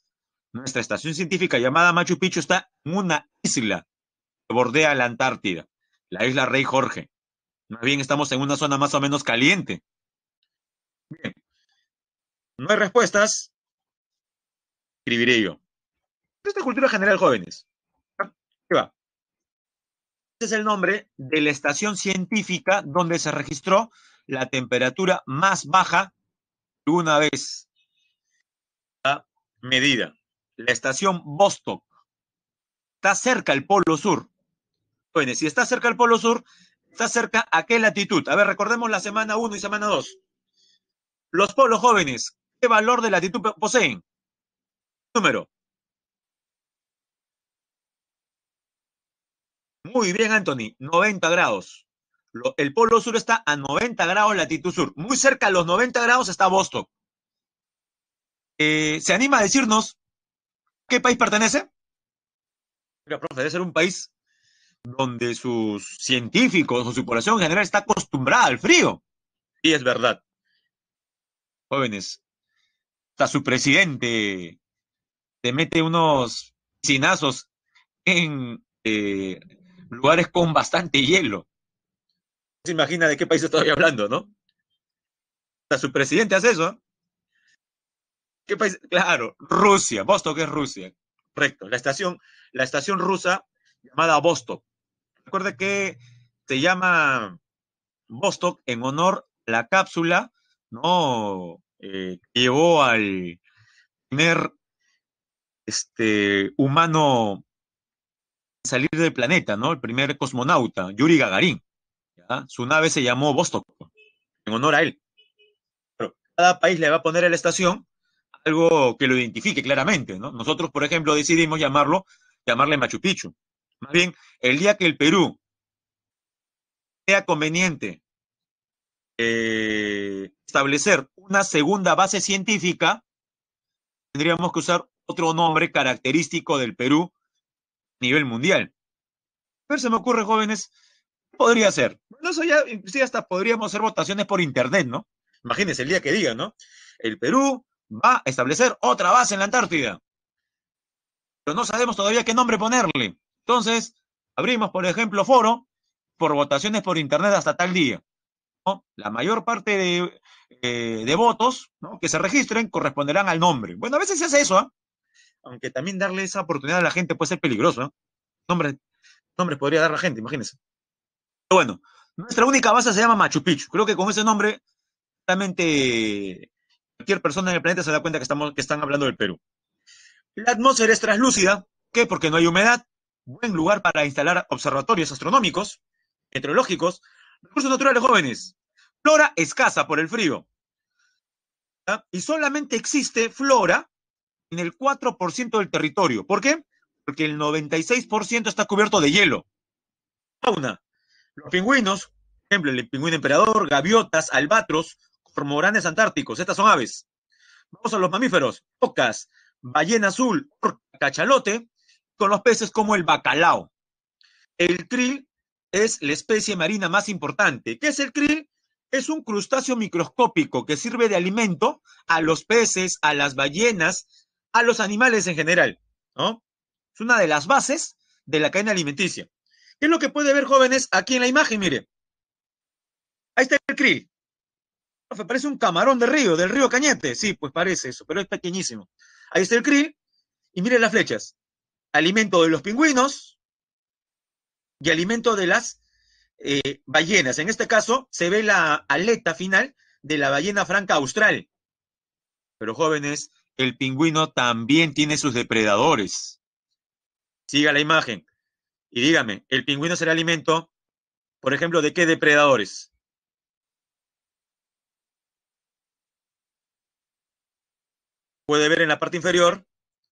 nuestra estación científica llamada Machu Picchu está en una isla bordea la Antártida, la isla Rey Jorge. Más bien estamos en una zona más o menos caliente. Bien. No hay respuestas. Escribiré yo. Esta cultura general, jóvenes. ¿Qué va? Este es el nombre de la estación científica donde se registró la temperatura más baja una vez medida. La estación Vostok. Está cerca del Polo Sur si está cerca del Polo Sur, está cerca a qué latitud. A ver, recordemos la semana 1 y semana 2. Los polos jóvenes, ¿qué valor de latitud poseen? Número. Muy bien, Anthony, 90 grados. el polo sur está a 90 grados latitud sur. Muy cerca a los 90 grados está Boston. Eh, ¿Se anima a decirnos qué país pertenece? Mira, profe, debe ser un país donde sus científicos o su población en general está acostumbrada al frío. Y es verdad. Jóvenes, hasta su presidente te mete unos cinazos en eh, lugares con bastante hielo. Se imagina de qué país estoy hablando, ¿no? Sea, su presidente hace eso. ¿Qué país? Claro, Rusia. Vostok es Rusia. Correcto. La estación, la estación rusa llamada Vostok. Recuerde que se llama Vostok en honor a la cápsula, ¿no? Eh, que llevó al primer este, humano salir del planeta, ¿no? El primer cosmonauta, Yuri Gagarin. Su nave se llamó Vostok, en honor a él. Pero cada país le va a poner a la estación algo que lo identifique claramente, ¿no? Nosotros, por ejemplo, decidimos llamarlo, llamarle Machu Picchu. Más bien, el día que el Perú sea conveniente eh, establecer una segunda base científica, tendríamos que usar otro nombre característico del Perú a nivel mundial. Ver, se me ocurre, jóvenes, podría ser. Bueno, eso ya, sí, hasta podríamos hacer votaciones por internet, ¿no? Imagínense el día que digan, ¿no? El Perú va a establecer otra base en la Antártida. Pero no sabemos todavía qué nombre ponerle. Entonces, abrimos, por ejemplo, foro por votaciones por internet hasta tal día. La mayor parte de, eh, votos que se registren corresponderán al nombre. Bueno, a veces se hace eso, ¿eh? aunque también darle esa oportunidad a la gente puede ser peligroso. ¿eh? Nombres, nombres podría dar la gente, imagínense. Pero bueno, nuestra única base se llama Machu Picchu. Creo que con ese nombre, realmente cualquier persona en el planeta se da cuenta que, estamos, que están hablando del Perú. La atmósfera es translúcida. ¿Qué? Porque no hay humedad. Buen lugar para instalar observatorios astronómicos, meteorológicos, recursos naturales jóvenes. Flora escasa por el frío. Y solamente existe flora en el 4% del territorio. ¿Por qué? Porque el 96% está cubierto de hielo. Fauna. Los pingüinos, por ejemplo, el pingüino emperador, gaviotas, albatros, cormoranes antárticos, estas son aves. Vamos a los mamíferos, focas, ballena azul, cachalote, con los peces como el bacalao. El krill es la especie marina más importante. ¿Qué es el krill? Es un crustáceo microscópico que sirve de alimento a los peces, a las ballenas, a los animales en general, ¿no? Es una de las bases de la cadena alimenticia. ¿Qué es lo que puede ver, jóvenes, aquí en la imagen? Mire. Ahí está el krill. Parece un camarón de río, del río Cañete. Sí, pues parece eso, pero es pequeñísimo. Ahí está el krill. Y mire las flechas. Alimento de los pingüinos y alimento de las eh, ballenas. En este caso, se ve la aleta final de la ballena franca austral. Pero jóvenes, el pingüino también tiene sus depredadores. Siga la imagen. Y dígame, ¿el pingüino será alimento, por ejemplo, de qué depredadores? Puede ver en la parte inferior,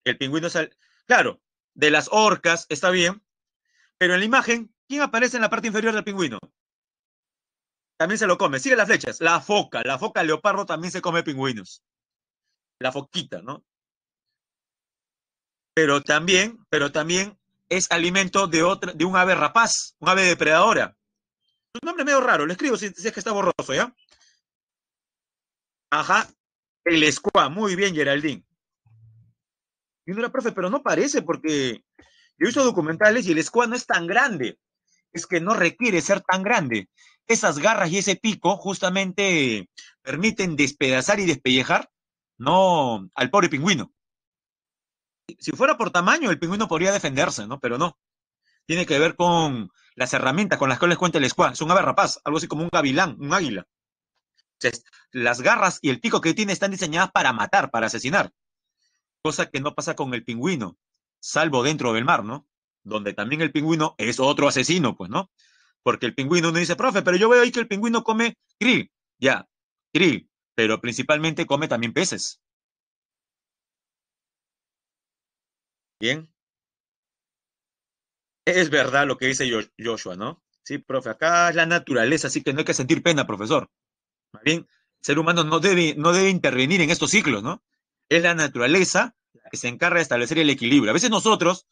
el pingüino es, claro, de las orcas, está bien, pero en la imagen, ¿quién aparece en la parte inferior del pingüino? También se lo come. Sigue las flechas. La foca, la foca leopardo también se come pingüinos. La foquita, ¿no? Pero también, pero también es alimento de, otra, de un ave rapaz, un ave depredadora. Un nombre es medio raro, lo escribo si, es que está borroso, ¿ya? Ajá, el escuá, muy bien, Geraldine. Y uno era, profe, pero no parece porque yo he visto documentales y el escuá no es tan grande. Es que no requiere ser tan grande. Esas garras y ese pico justamente permiten despedazar y despellejar, no al pobre pingüino si fuera por tamaño, el pingüino podría defenderse, ¿no? Pero no. Tiene que ver con las herramientas con las cuales cuenta el squad. Es un ave rapaz, algo así como un gavilán, un águila. Entonces, las garras y el pico que tiene están diseñadas para matar, para asesinar. Cosa que no pasa con el pingüino, salvo dentro del mar, ¿no? Donde también el pingüino es otro asesino, pues, ¿no? Porque el pingüino no dice, profe, pero yo veo ahí que el pingüino come krill. Ya, krill, pero principalmente come también peces. Bien. Es verdad lo que dice Joshua, ¿no? Sí, profe, acá es la naturaleza, así que no hay que sentir pena, profesor. Bien, el ser humano no debe, no debe intervenir en estos ciclos, ¿no? Es la naturaleza la que se encarga de establecer el equilibrio. A veces nosotros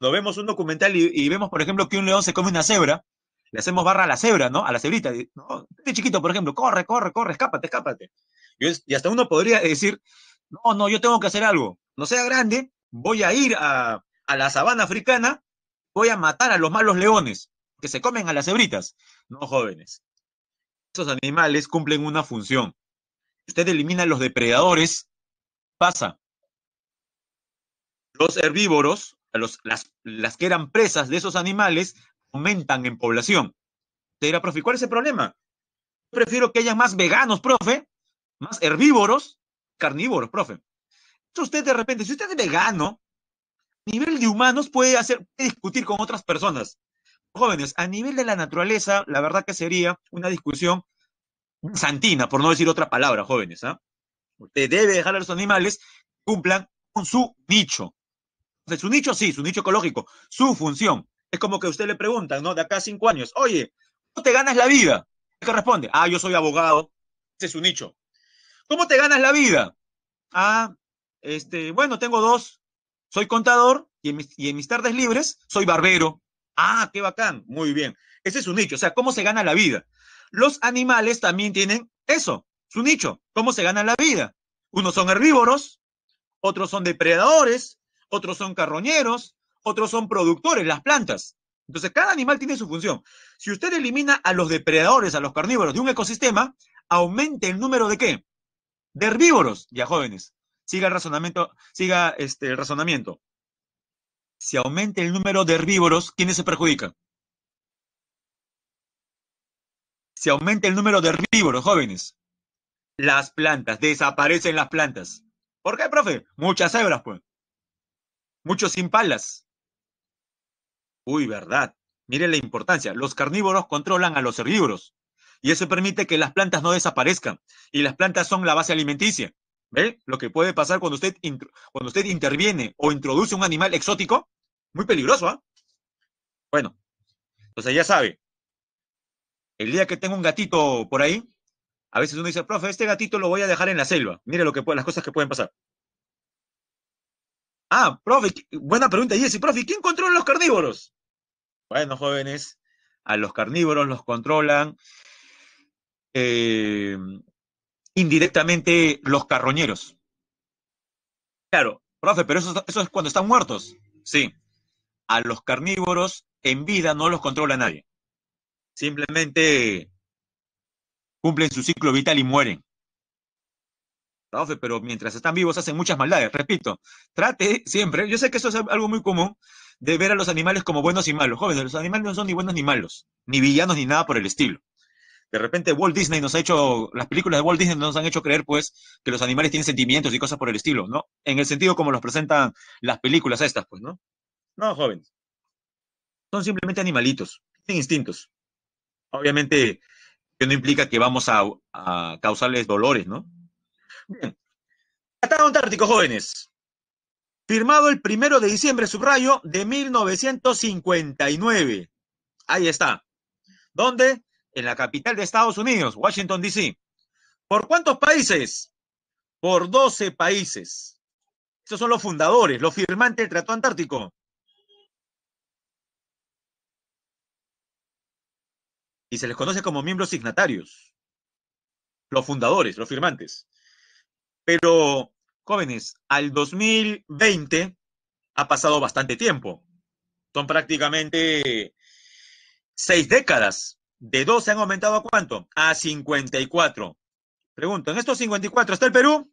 nos vemos un documental y, vemos, por ejemplo, que un león se come una cebra, le hacemos barra a la cebra, ¿no? A la cebrita. ¿no? Este chiquito, por ejemplo, corre, corre, corre, escápate, escápate. Y, hasta uno podría decir, no, no, yo tengo que hacer algo. No sea grande, voy a ir a, la sabana africana voy a matar a los malos leones que se comen a las cebritas. No, jóvenes. Esos animales cumplen una función. Usted elimina a los depredadores, pasa. Los herbívoros, las, que eran presas de esos animales, aumentan en población. Te dirá, profe, ¿cuál es el problema? Prefiero que haya más veganos, profe, más herbívoros, carnívoros, profe. Usted de repente, si usted es vegano, a nivel de humanos puede hacer, puede discutir con otras personas. Jóvenes, a nivel de la naturaleza, la verdad que sería una discusión santina, por no decir otra palabra, jóvenes. ¿ah? Usted debe dejar a los animales que cumplan con su nicho. Sea, su nicho sí, su nicho ecológico, su función. Es como que usted le pregunta, ¿no? De acá a cinco años, oye, ¿cómo te ganas la vida? ¿Qué responde? Ah, yo soy abogado. Ese es su nicho. ¿Cómo te ganas la vida? Ah, este, bueno, tengo dos. Soy contador y en, mis, y en mis tardes libres soy barbero. Ah, qué bacán. Muy bien. Ese es su nicho. O sea, ¿cómo se gana la vida? Los animales también tienen eso, su nicho. ¿Cómo se gana la vida? Unos son herbívoros, otros son depredadores, otros son carroñeros, otros son productores, las plantas. Entonces, cada animal tiene su función. Si usted elimina a los depredadores, a los carnívoros de un ecosistema, aumente el número de qué? De herbívoros, ya jóvenes. Siga el razonamiento, siga este, razonamiento. Si aumenta el número de herbívoros, ¿quiénes se perjudican? Si aumenta el número de herbívoros, jóvenes, las plantas, desaparecen las plantas. ¿Por qué, profe? Muchas cebras, pues. Muchos impalas. Uy, verdad. Mire la importancia. Los carnívoros controlan a los herbívoros. Y eso permite que las plantas no desaparezcan. Y las plantas son la base alimenticia. ¿Ve? Lo que puede pasar cuando usted, cuando usted interviene o introduce un animal exótico. Muy peligroso, ¿ah? Bueno, entonces ya sabe. El día que tengo un gatito por ahí, a veces uno dice, profe, este gatito lo voy a dejar en la selva. Mire lo que las cosas que pueden pasar. Ah, profe, buena pregunta, Jessy. Profe, ¿quién controla los carnívoros? Bueno, jóvenes, a los carnívoros los controlan eh, indirectamente los carroñeros. Claro, profe, pero eso es cuando están muertos. Sí, a los carnívoros en vida no los controla nadie. Simplemente cumplen su ciclo vital y mueren. Pero mientras están vivos hacen muchas maldades. Repito, trate siempre, yo sé que eso es algo muy común, de ver a los animales como buenos y malos. Jóvenes, los animales no son ni buenos ni malos, ni villanos ni nada por el estilo. De repente Walt Disney nos ha hecho, las películas de Walt Disney nos han hecho creer, pues, que los animales tienen sentimientos y cosas por el estilo, ¿no? En el sentido como los presentan las películas estas, pues, ¿no? No, jóvenes. Son simplemente animalitos, tienen instintos. Obviamente, que no implica que vamos a, causarles dolores, ¿no? Bien. Tratado Antártico, jóvenes. Firmado el primero de diciembre, subrayo, de 1959. Ahí está. ¿Dónde? En la capital de Estados Unidos, Washington, D.C. ¿Por cuántos países? Por 12 países. Estos son los fundadores, los firmantes del Tratado Antártico. Y se les conoce como miembros signatarios. Los fundadores, los firmantes. Pero, jóvenes, al 2020 ha pasado bastante tiempo. Son prácticamente seis décadas. De 12 han aumentado a cuánto? A 54. Pregunto, ¿en estos 54 está el Perú?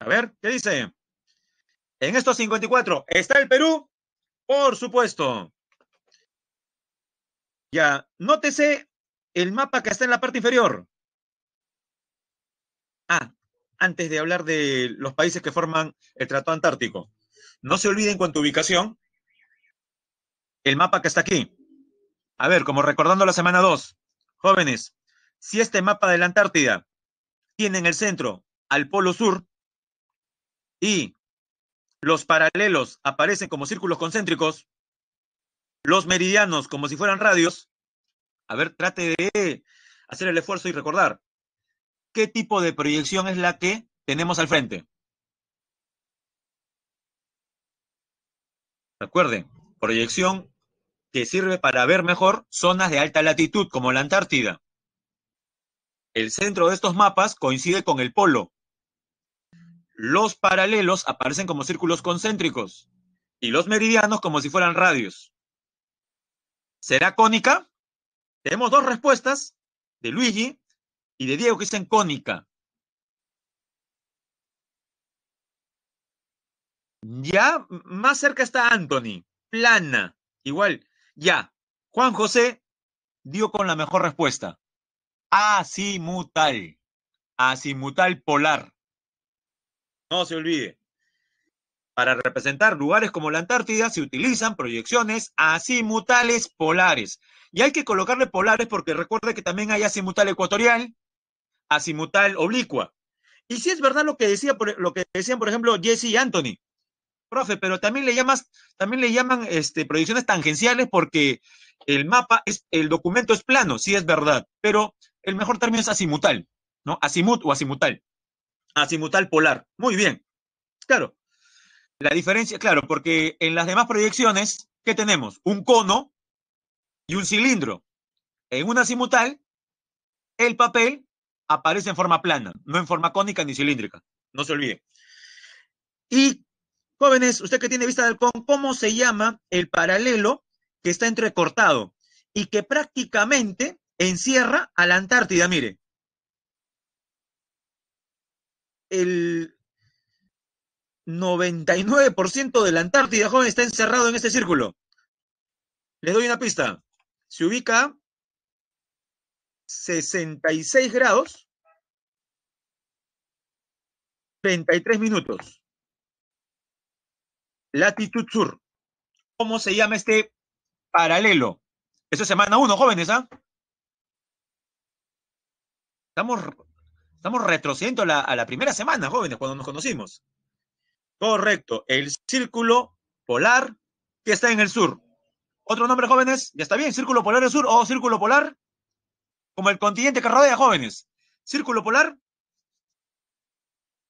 A ver, ¿qué dice? En estos 54, ¿está el Perú? Por supuesto. Ya, nótese el mapa que está en la parte inferior. Ah, antes de hablar de los países que forman el Tratado Antártico, no se olviden con tu ubicación el mapa que está aquí. A ver, como recordando la semana 2, jóvenes, si este mapa de la Antártida tiene en el centro al Polo Sur y los paralelos aparecen como círculos concéntricos, los meridianos como si fueran radios, a ver, trate de hacer el esfuerzo y recordar qué tipo de proyección es la que tenemos al frente. Recuerden, proyección que sirve para ver mejor zonas de alta latitud, como la Antártida. El centro de estos mapas coincide con el polo. Los paralelos aparecen como círculos concéntricos y los meridianos como si fueran radios. ¿Será cónica? Tenemos dos respuestas de Luigi y de Diego que dicen cónica. Ya más cerca está Anthony, plana, igual, ya. Juan José dio con la mejor respuesta. Asimutal, asimutal polar. No se olvide. Para representar lugares como la Antártida se utilizan proyecciones azimutales polares. Y hay que colocarle polares porque recuerde que también hay azimutal ecuatorial, azimutal oblicua. Y si es verdad lo que, decía, lo que decían, por ejemplo, Jesse y Anthony. Profe, pero también le, llamas, también le llaman este, proyecciones tangenciales porque el mapa, es, el documento es plano, sí es verdad, pero el mejor término es azimutal, ¿no? Azimut o azimutal. Azimutal polar. Muy bien. Claro, la diferencia, claro, porque en las demás proyecciones, ¿qué tenemos? Un cono y un cilindro. En una simutal, el papel aparece en forma plana, no en forma cónica ni cilíndrica. No se olvide. Y, jóvenes, usted que tiene vista del halcón, ¿cómo se llama el paralelo que está entrecortado y que prácticamente encierra a la Antártida? Mire. El, 99% de la Antártida, joven, está encerrado en este círculo. Les doy una pista. Se ubica 66 grados, 33 minutos. Latitud sur. ¿Cómo se llama este paralelo? Eso es semana 1, jóvenes, ¿ah? Estamos, estamos retrocediendo a la primera semana, jóvenes, cuando nos conocimos. Correcto, el círculo polar que está en el sur. Otro nombre, jóvenes, ya está bien, círculo polar del sur o círculo polar, como el continente que rodea, jóvenes. Círculo polar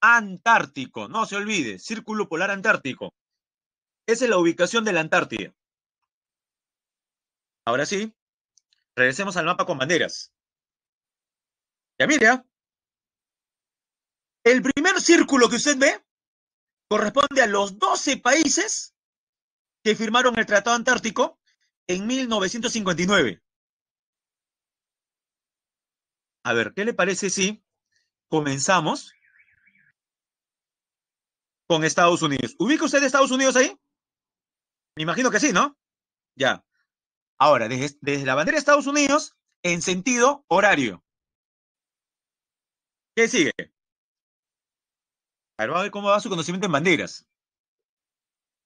antártico, no se olvide, círculo polar antártico. Esa es la ubicación de la Antártida. Ahora sí, regresemos al mapa con banderas. Ya mire, ¿ah? el primer círculo que usted ve corresponde a los 12 países que firmaron el Tratado Antártico en 1959. A ver, ¿qué le parece si comenzamos con Estados Unidos? ¿Ubica usted Estados Unidos ahí? Me imagino que sí, ¿no? Ya. Ahora, desde, la bandera de Estados Unidos en sentido horario. ¿Qué sigue? A ver, a ver cómo va su conocimiento en banderas.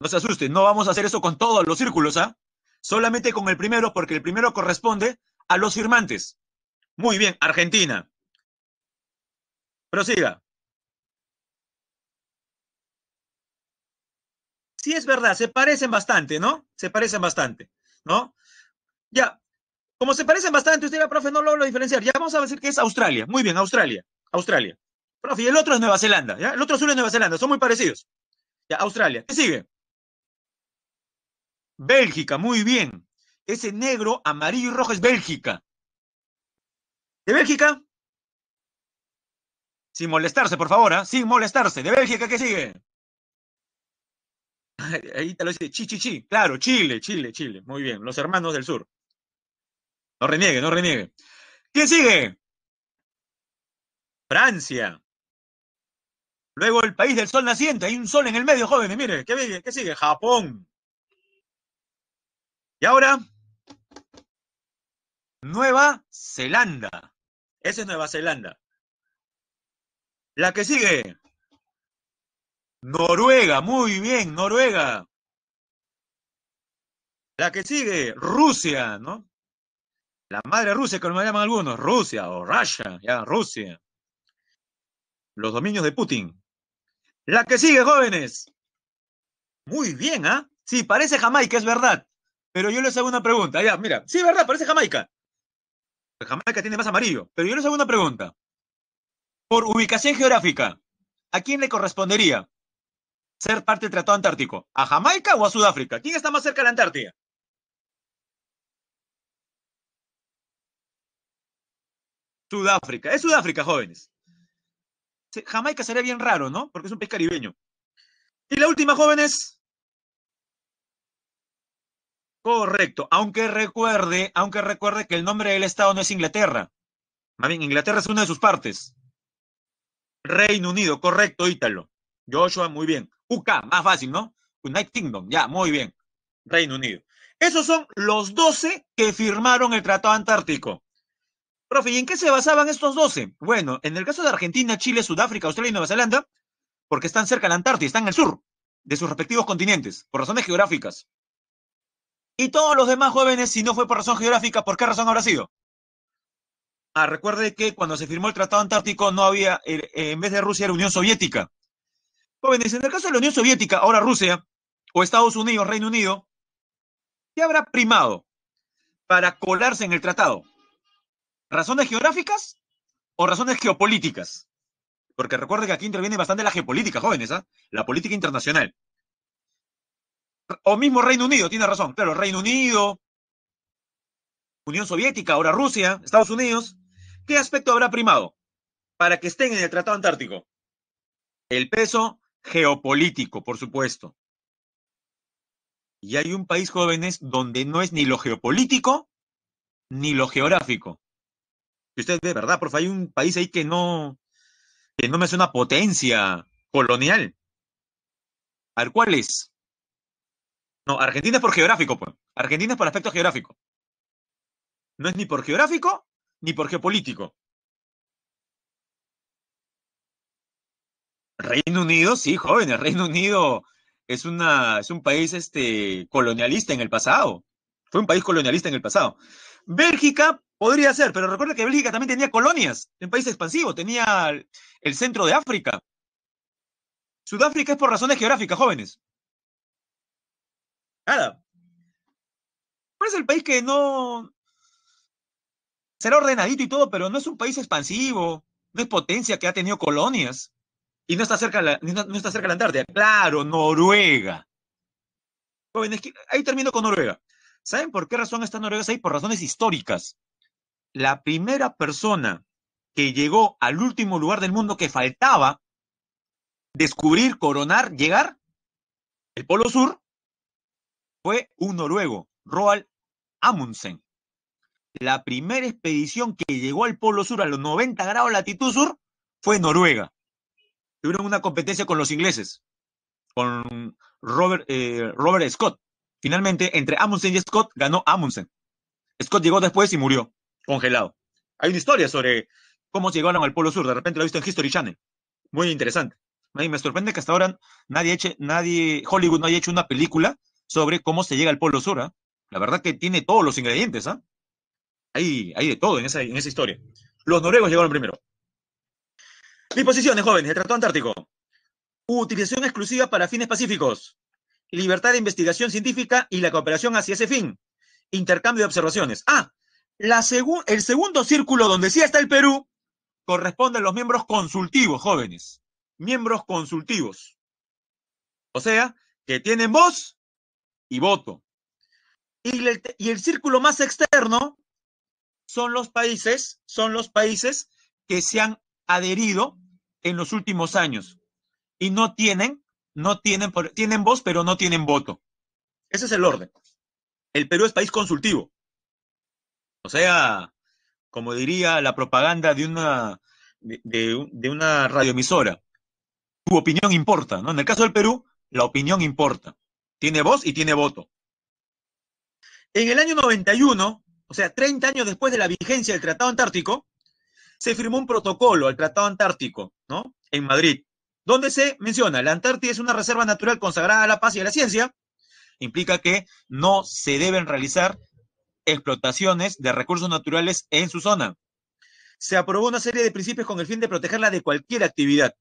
No se asusten, no vamos a hacer eso con todos los círculos, ¿ah? Solamente con el primero, porque el primero corresponde a los firmantes. Muy bien, Argentina. Prosiga. Sí, es verdad, se parecen bastante, ¿no? Se parecen bastante, ¿no? Ya, como se parecen bastante, usted, profe, no lo diferenciar. Ya vamos a decir que es Australia. Muy bien, Australia. Australia. Profe, y el otro es Nueva Zelanda, ¿ya? El otro azul es Nueva Zelanda, son muy parecidos. Ya, Australia. ¿Qué sigue? Bélgica, muy bien. Ese negro, amarillo y rojo es Bélgica. ¿De Bélgica? Sin molestarse, por favor, ¿eh? sin molestarse. ¿De Bélgica qué sigue? Ahí te lo dice, chi, chi, chi. Claro, Chile, Chile, Chile. Muy bien, los hermanos del sur. No reniegue, no reniegue. ¿Quién sigue? Francia. Luego el país del sol naciente, hay un sol en el medio, jóvenes, mire, ¿qué, qué sigue? Japón. Y ahora, Nueva Zelanda. Esa es Nueva Zelanda. La que sigue, Noruega, muy bien, Noruega. La que sigue, Rusia, ¿no? La madre Rusia, como me llaman algunos, Rusia o Russia, ya, Rusia. Los dominios de Putin. La que sigue, jóvenes. Muy bien, ¿ah? Sí, parece Jamaica, es verdad. Pero yo les hago una pregunta. Ya, mira. Sí, verdad, parece Jamaica. Jamaica tiene más amarillo. Pero yo les hago una pregunta. Por ubicación geográfica, ¿a quién le correspondería ser parte del Tratado Antártico? ¿A Jamaica o a Sudáfrica? ¿Quién está más cerca de la Antártida? Sudáfrica. Es Sudáfrica, jóvenes. Jamaica sería bien raro, ¿no? Porque es un país caribeño. Y la última, jóvenes. Correcto, aunque recuerde, aunque recuerde que el nombre del Estado no es Inglaterra. Más bien, Inglaterra es una de sus partes. Reino Unido, correcto, Ítalo. Joshua, muy bien. UK, más fácil, ¿no? United Kingdom, ya, muy bien. Reino Unido. Esos son los 12 que firmaron el Tratado Antártico. Profe, ¿y en qué se basaban estos 12? Bueno, en el caso de Argentina, Chile, Sudáfrica, Australia y Nueva Zelanda, porque están cerca de la Antártida, están en el sur de sus respectivos continentes, por razones geográficas. Y todos los demás jóvenes, si no fue por razón geográfica, ¿por qué razón habrá sido? Ah, recuerde que cuando se firmó el Tratado Antártico no había, eh, en vez de Rusia, era Unión Soviética. Jóvenes, en el caso de la Unión Soviética, ahora Rusia, o Estados Unidos, Reino Unido, ¿qué habrá primado para colarse en el tratado? ¿Razones geográficas o razones geopolíticas? Porque recuerde que aquí interviene bastante la geopolítica, jóvenes, ¿ah? La política internacional. O mismo Reino Unido, tiene razón. Claro, Reino Unido, Unión Soviética, ahora Rusia, Estados Unidos. ¿Qué aspecto habrá primado para que estén en el Tratado Antártico? El peso geopolítico, por supuesto. Y hay un país, jóvenes, donde no es ni lo geopolítico ni lo geográfico. Y usted ve, ¿verdad? Porque hay un país ahí que no, que no me hace una potencia colonial. A ver, ¿cuál es? No, Argentina es por geográfico, pues. Argentina es por aspecto geográfico. No es ni por geográfico ni por geopolítico. Reino Unido, sí, jóvenes, Reino Unido es, una, es un país este, colonialista en el pasado. Fue un país colonialista en el pasado. Bélgica podría ser, pero recuerda que Bélgica también tenía colonias, un país expansivo, tenía el centro de África. Sudáfrica es por razones geográficas, jóvenes. Nada. ¿Cuál es el país que no... Será ordenadito y todo, pero no es un país expansivo, no es potencia que ha tenido colonias. Y no está cerca la, no, está cerca la Antártida. Claro, Noruega. Jóvenes, ahí termino con Noruega. ¿Saben por qué razón está Noruega ahí? Por razones históricas. La primera persona que llegó al último lugar del mundo que faltaba descubrir, coronar, llegar, el Polo Sur, fue un noruego, Roald Amundsen. La primera expedición que llegó al Polo Sur a los 90 grados latitud sur fue Noruega tuvieron una competencia con los ingleses, con Robert, eh, Robert Scott. Finalmente, entre Amundsen y Scott, ganó Amundsen. Scott llegó después y murió, congelado. Hay una historia sobre cómo llegaron al Polo Sur. De repente lo he visto en History Channel. Muy interesante. Me sorprende que hasta ahora nadie, eche, nadie, Hollywood no haya hecho una película sobre cómo se llega al Polo Sur. ¿ah? La verdad que tiene todos los ingredientes. ¿ah? Hay, hay de todo en esa, en esa historia. Los noruegos llegaron primero. Disposiciones, jóvenes, el Tratado Antártico. Utilización exclusiva para fines pacíficos. Libertad de investigación científica y la cooperación hacia ese fin. Intercambio de observaciones. Ah, el segundo círculo donde sí está el Perú corresponde a los miembros consultivos, jóvenes. Miembros consultivos. O sea, que tienen voz y voto. Y el, y el círculo más externo son los países, son los países que se han adherido en los últimos años y no tienen, no tienen, tienen voz, pero no tienen voto. Ese es el orden. El Perú es país consultivo. O sea, como diría la propaganda de una, de, una radioemisora, tu opinión importa, ¿no? En el caso del Perú, la opinión importa. Tiene voz y tiene voto. En el año 91, o sea, 30 años después de la vigencia del Tratado Antártico, se firmó un protocolo al Tratado Antártico, ¿no? En Madrid, donde se menciona, la Antártida es una reserva natural consagrada a la paz y a la ciencia, implica que no se deben realizar explotaciones de recursos naturales en su zona. Se aprobó una serie de principios con el fin de protegerla de cualquier actividad.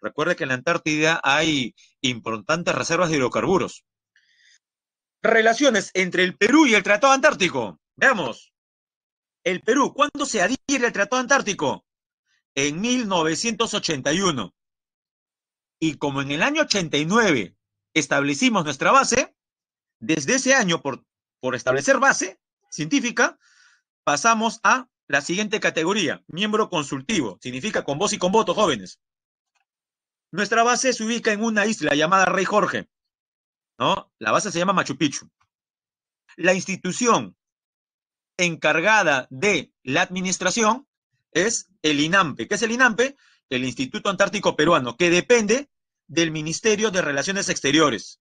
Recuerde que en la Antártida hay importantes reservas de hidrocarburos. Relaciones entre el Perú y el Tratado Antártico. Veamos el Perú, ¿cuándo se adhiere al Tratado Antártico? En 1981. Y como en el año 89 establecimos nuestra base, desde ese año, por, por establecer base científica, pasamos a la siguiente categoría, miembro consultivo. Significa con voz y con voto, jóvenes. Nuestra base se ubica en una isla llamada Rey Jorge. ¿no? La base se llama Machu Picchu. la institución encargada de la administración es el INAMPE. ¿Qué es el INAMPE? El Instituto Antártico Peruano, que depende del Ministerio de Relaciones Exteriores.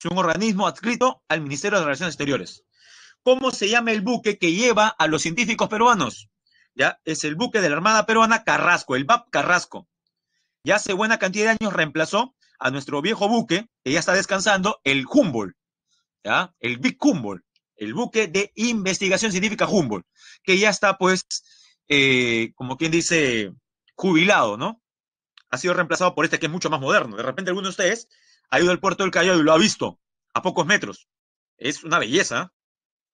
Es un organismo adscrito al Ministerio de Relaciones Exteriores. ¿Cómo se llama el buque que lleva a los científicos peruanos? Ya es el buque de la Armada Peruana Carrasco, el BAP Carrasco. Ya hace buena cantidad de años reemplazó a nuestro viejo buque, que ya está descansando, el Humboldt, ¿ya? El Big Humboldt, el buque de investigación científica Humboldt, que ya está, pues, eh, como quien dice, jubilado, ¿no? Ha sido reemplazado por este que es mucho más moderno. De repente alguno de ustedes ha ido al puerto del Callao y lo ha visto a pocos metros. Es una belleza.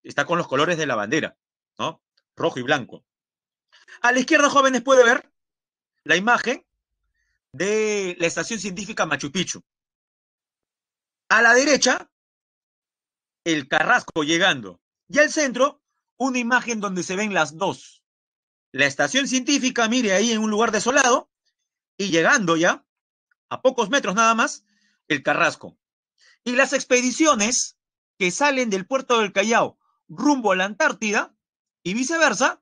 Está con los colores de la bandera, ¿no? Rojo y blanco. A la izquierda, jóvenes, puede ver la imagen de la estación científica Machu Picchu. A la derecha, el Carrasco llegando. Y al centro, una imagen donde se ven las dos. La estación científica, mire ahí en un lugar desolado, y llegando ya, a pocos metros nada más, el Carrasco. Y las expediciones que salen del puerto del Callao rumbo a la Antártida y viceversa,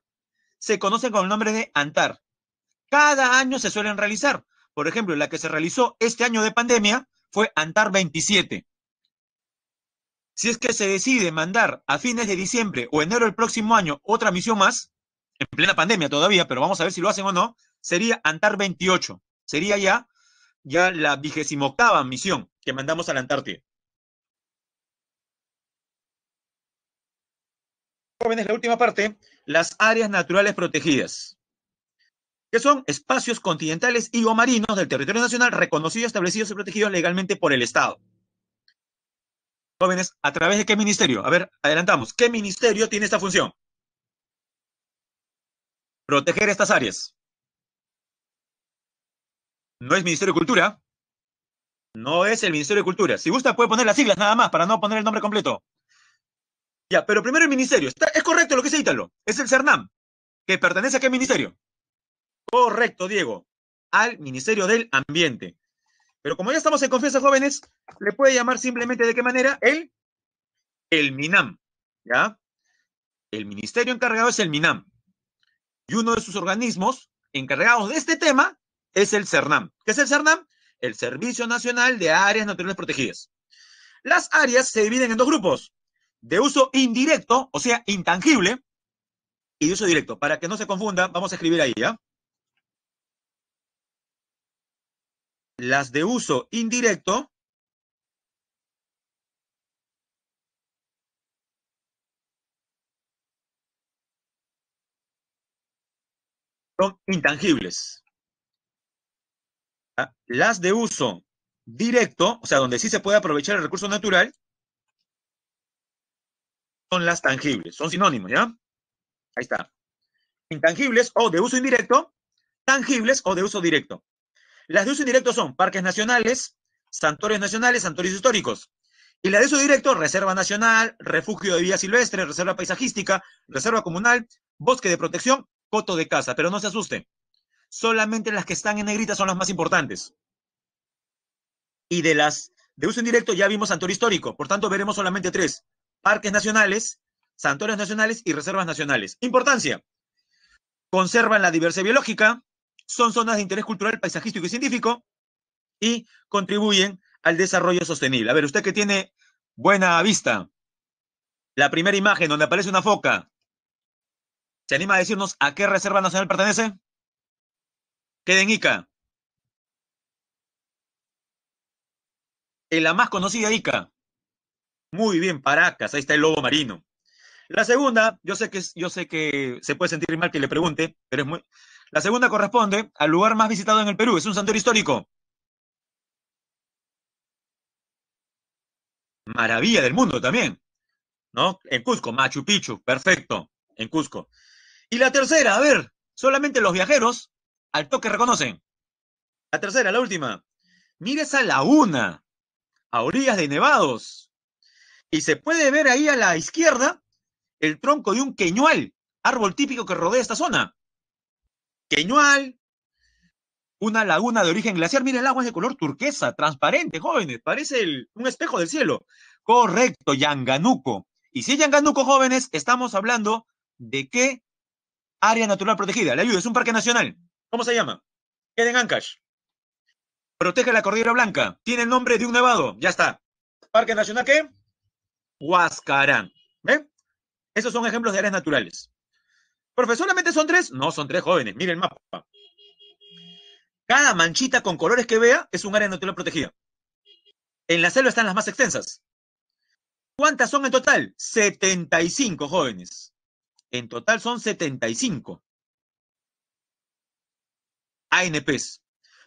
se conocen con el nombre de ANTAR. Cada año se suelen realizar. Por ejemplo, la que se realizó este año de pandemia fue ANTAR 27. Si es que se decide mandar a fines de diciembre o enero del próximo año otra misión más, en plena pandemia todavía, pero vamos a ver si lo hacen o no, sería ANTAR 28. Sería ya, ya la vigésima octava misión que mandamos a la Antártida. Jóvenes, la última parte, las áreas naturales protegidas que son espacios continentales y o marinos del territorio nacional reconocidos, establecidos y protegidos legalmente por el Estado. Jóvenes, ¿a través de qué ministerio? A ver, adelantamos. ¿Qué ministerio tiene esta función? Proteger estas áreas. No es Ministerio de Cultura. No es el Ministerio de Cultura. Si gusta, puede poner las siglas nada más para no poner el nombre completo. Ya, pero primero el ministerio. es correcto lo que dice Ítalo. Es el CERNAM, que pertenece a qué ministerio? Correcto, Diego. Al Ministerio del Ambiente. Pero como ya estamos en confianza, jóvenes, le puede llamar simplemente de qué manera el, el MINAM. ¿Ya? El ministerio encargado es el MINAM. Y uno de sus organismos encargados de este tema es el CERNAM. ¿Qué es el CERNAM? El Servicio Nacional de Áreas Naturales Protegidas. Las áreas se dividen en dos grupos, de uso indirecto, o sea, intangible, y de uso directo. Para que no se confunda, vamos a escribir ahí, ¿ya? Las de uso indirecto son intangibles. ¿Ah? Las de uso directo, o sea, donde sí se puede aprovechar el recurso natural, son las tangibles, son sinónimos, ¿ya? Ahí está. Intangibles o de uso indirecto, tangibles o de uso directo. Las de uso indirecto son parques nacionales, santuarios nacionales, santuarios históricos. Y la de uso directo, reserva nacional, refugio de vida silvestre, reserva paisajística, reserva comunal, bosque de protección, coto de casa. Pero no se asusten. Solamente las que están en negrita son las más importantes. Y de las de uso indirecto ya vimos santuario histórico. Por tanto, veremos solamente tres. Parques nacionales, santuarios nacionales y reservas nacionales. Importancia. Conservan la diversidad biológica, son zonas de interés cultural, paisajístico y científico y contribuyen al desarrollo sostenible. A ver, usted que tiene buena vista, la primera imagen donde aparece una foca, ¿se anima a decirnos a qué reserva nacional pertenece? Queda en Ica. En la más conocida Ica. Muy bien, Paracas, ahí está el lobo marino. La segunda, yo sé que yo sé que se puede sentir mal que le pregunte, pero es muy la segunda corresponde al lugar más visitado en el Perú. Es un santuario histórico. Maravilla del mundo también. ¿No? En Cusco, Machu Picchu. Perfecto. En Cusco. Y la tercera, a ver, solamente los viajeros al toque reconocen. La tercera, la última. Mire esa laguna a orillas de nevados. Y se puede ver ahí a la izquierda el tronco de un queñual, árbol típico que rodea esta zona. Queñual, una laguna de origen glaciar. Miren, el agua es de color turquesa, transparente, jóvenes, parece un espejo del cielo. Correcto, Yanganuco. Y si es Yanganuco, jóvenes, estamos hablando de qué área natural protegida. Le ayudo, es un parque nacional. ¿Cómo se llama? Queda en Ancash. Protege la Cordillera Blanca. Tiene el nombre de un nevado. Ya está. Parque Nacional, ¿qué? Huascarán. ¿Ven? Esos son ejemplos de áreas naturales. ¿Profe, solamente son tres? No, son tres jóvenes. Miren el mapa. Cada manchita con colores que vea es un área natural protegida. En la selva están las más extensas. ¿Cuántas son en total? 75 jóvenes. En total son 75 ANPs.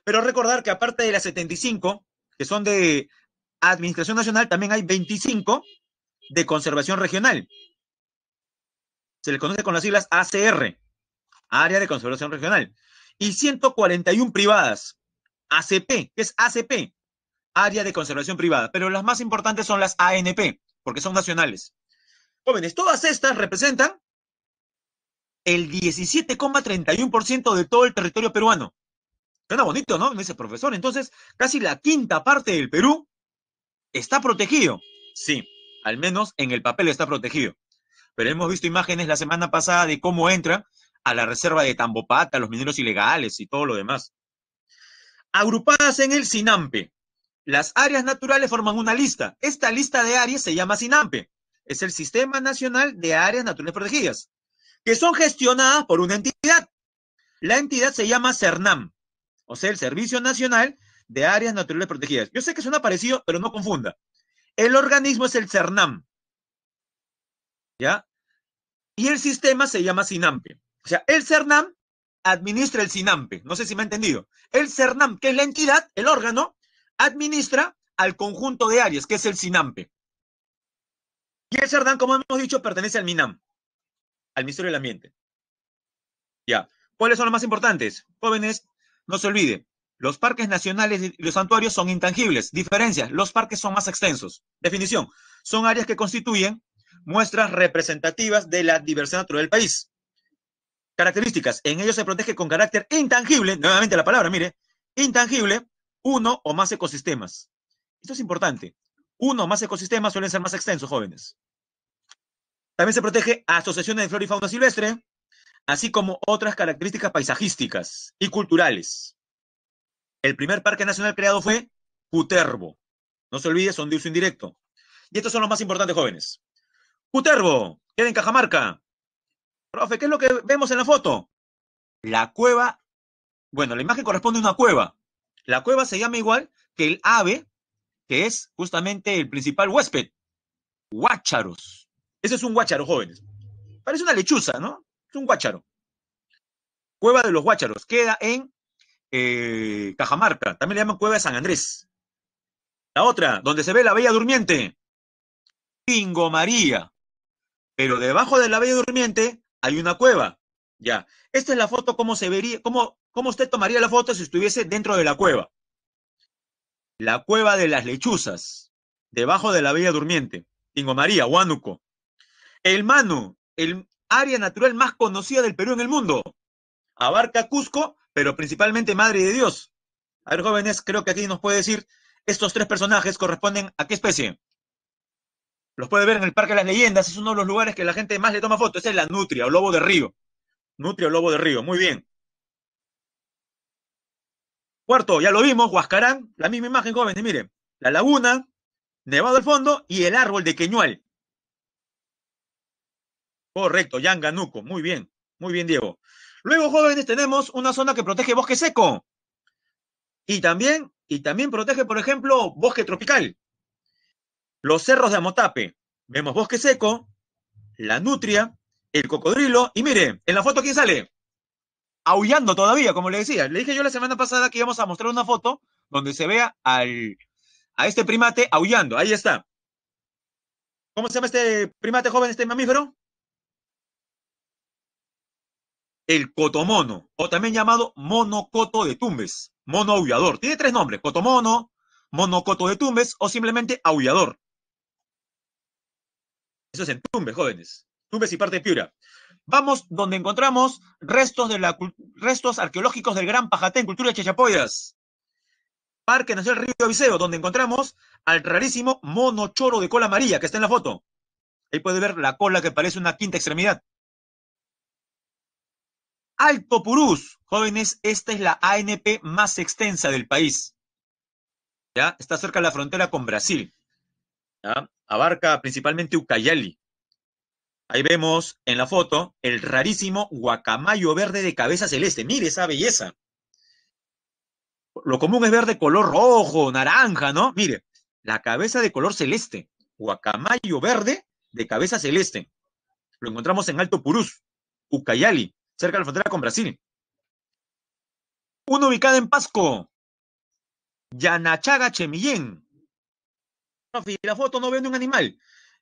Pero recordar que aparte de las 75, que son de Administración Nacional, también hay 25 de conservación regional. Se le conoce con las siglas ACR, Área de Conservación Regional. Y 141 privadas, ACP, que es ACP, Área de Conservación Privada. Pero las más importantes son las ANP, porque son nacionales. Jóvenes, todas estas representan el 17,31% de todo el territorio peruano. Suena bonito, ¿no? Me dice profesor. Entonces, casi la quinta parte del Perú está protegido. Sí, al menos en el papel está protegido. Pero hemos visto imágenes la semana pasada de cómo entran a la reserva de Tambopata, los mineros ilegales y todo lo demás. Agrupadas en el SINAMPE, las áreas naturales forman una lista. Esta lista de áreas se llama SINAMPE. Es el Sistema Nacional de Áreas Naturales Protegidas, que son gestionadas por una entidad. La entidad se llama CERNAM, o sea, el Servicio Nacional de Áreas Naturales Protegidas. Yo sé que suena parecido, pero no confunda. El organismo es el CERNAM. ¿Ya? Y el sistema se llama SINAMPE. O sea, el CERNAM administra el SINAMPE. No sé si me ha entendido. El CERNAM, que es la entidad, el órgano, administra al conjunto de áreas, que es el SINAMPE. Y el CERNAM, como hemos dicho, pertenece al MINAM, al Ministerio del Ambiente. Ya. ¿Cuáles son los más importantes? Jóvenes, no se olvide, los parques nacionales y los santuarios son intangibles. Diferencias, los parques son más extensos. Definición, son áreas que constituyen muestras representativas de la diversidad natural del país. Características, en ellos se protege con carácter intangible, nuevamente la palabra, mire, intangible, uno o más ecosistemas. Esto es importante. Uno o más ecosistemas suelen ser más extensos, jóvenes. También se protege asociaciones de flora y fauna silvestre, así como otras características paisajísticas y culturales. El primer parque nacional creado fue Puterbo. No se olvide, son de uso indirecto. Y estos son los más importantes, jóvenes. Puterbo, queda en Cajamarca. Profe, ¿qué es lo que vemos en la foto? La cueva, bueno, la imagen corresponde a una cueva. La cueva se llama igual que el ave, que es justamente el principal huésped. Huácharos. Ese es un huácharo, jóvenes. Parece una lechuza, ¿no? Es un guácharo. Cueva de los Guácharos. Queda en eh, Cajamarca. También le llaman Cueva de San Andrés. La otra, donde se ve la Bella Durmiente. Pingo María. Pero debajo de la Bella Durmiente hay una cueva. Ya. Esta es la foto, cómo se vería, cómo, cómo usted tomaría la foto si estuviese dentro de la cueva. La cueva de las lechuzas. Debajo de la Bella Durmiente. Pingo María, Huánuco. El Manu, el, área natural más conocida del Perú en el mundo. Abarca Cusco, pero principalmente Madre de Dios. A ver, jóvenes, creo que aquí nos puede decir, estos tres personajes corresponden a qué especie. Los puede ver en el Parque de las Leyendas, es uno de los lugares que la gente más le toma fotos, es la nutria o lobo de río. Nutria o lobo de río, muy bien. Cuarto, ya lo vimos, Huascarán, la misma imagen, jóvenes, miren. La laguna, nevado al fondo y el árbol de Queñual. Correcto, Yanganuco. Muy bien, muy bien, Diego. Luego, jóvenes, tenemos una zona que protege bosque seco. Y también, y también protege, por ejemplo, bosque tropical. Los cerros de Amotape. Vemos bosque seco, la nutria, el cocodrilo. Y mire, en la foto, ¿quién sale? Aullando todavía, como le decía. Le dije yo la semana pasada que íbamos a mostrar una foto donde se vea al, a este primate aullando. Ahí está. ¿Cómo se llama este primate joven, este mamífero? El cotomono, o también llamado monocoto de Tumbes, mono aullador. Tiene tres nombres, cotomono, monocoto de Tumbes o simplemente aullador. Eso es en Tumbes, jóvenes. Tumbes y parte de Piura. Vamos donde encontramos restos, de la, restos arqueológicos del Gran Pajatén, cultura de Chachapoyas. Parque Nacional Río Viseo, donde encontramos al rarísimo mono choro de cola amarilla que está en la foto. Ahí puede ver la cola que parece una quinta extremidad. Alto Purús, jóvenes, esta es la ANP más extensa del país. ¿Ya? Está cerca de la frontera con Brasil. Abarca principalmente Ucayali. Ahí vemos en la foto el rarísimo guacamayo verde de cabeza celeste. Mire esa belleza. Lo común es verde color rojo, naranja, ¿no? Mire, la cabeza de color celeste. Guacamayo verde de cabeza celeste. Lo encontramos en Alto Purús, Ucayali, cerca de la frontera con Brasil. Uno ubicado en Pasco, Yanachaga Chemillén. La foto no vende un animal.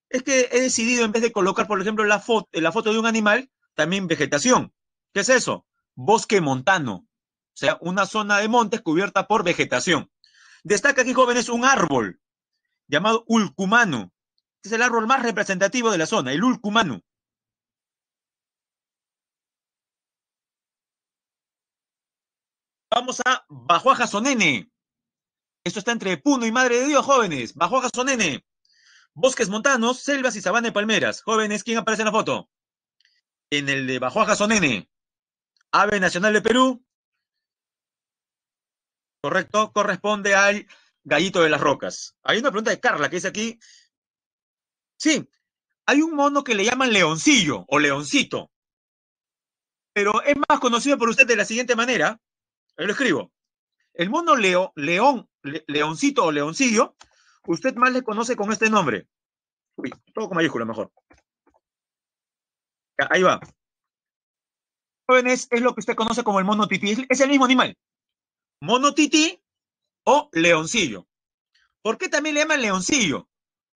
Es que he decidido, en vez de colocar, por ejemplo, la foto, la foto de un animal, también vegetación. ¿Qué es eso? Bosque montano. O sea, una zona de montes cubierta por vegetación. Destaca aquí, jóvenes, un árbol llamado ulcumano. Es el árbol más representativo de la zona, el ulcumano. Vamos a Bajuaja Sonene. Esto está entre Puno y Madre de Dios, jóvenes. Bajuaja Sonene. Bosques montanos, selvas y sabana de palmeras. Jóvenes, ¿quién aparece en la foto? En el de Bajuaja Sonene. Ave Nacional de Perú. Correcto, corresponde al gallito de las rocas. Hay una pregunta de Carla que dice aquí. Sí, hay un mono que le llaman leoncillo o leoncito. Pero es más conocido por usted de la siguiente manera. Ahí lo escribo. El mono leo, león, leoncito o leoncillo usted más le conoce con este nombre. Uy, todo con mayúscula mejor. ahí va. Jóvenes, es lo que usted conoce como el mono tití. Es el mismo animal. Mono tití o leoncillo. ¿Por qué también le llaman leoncillo?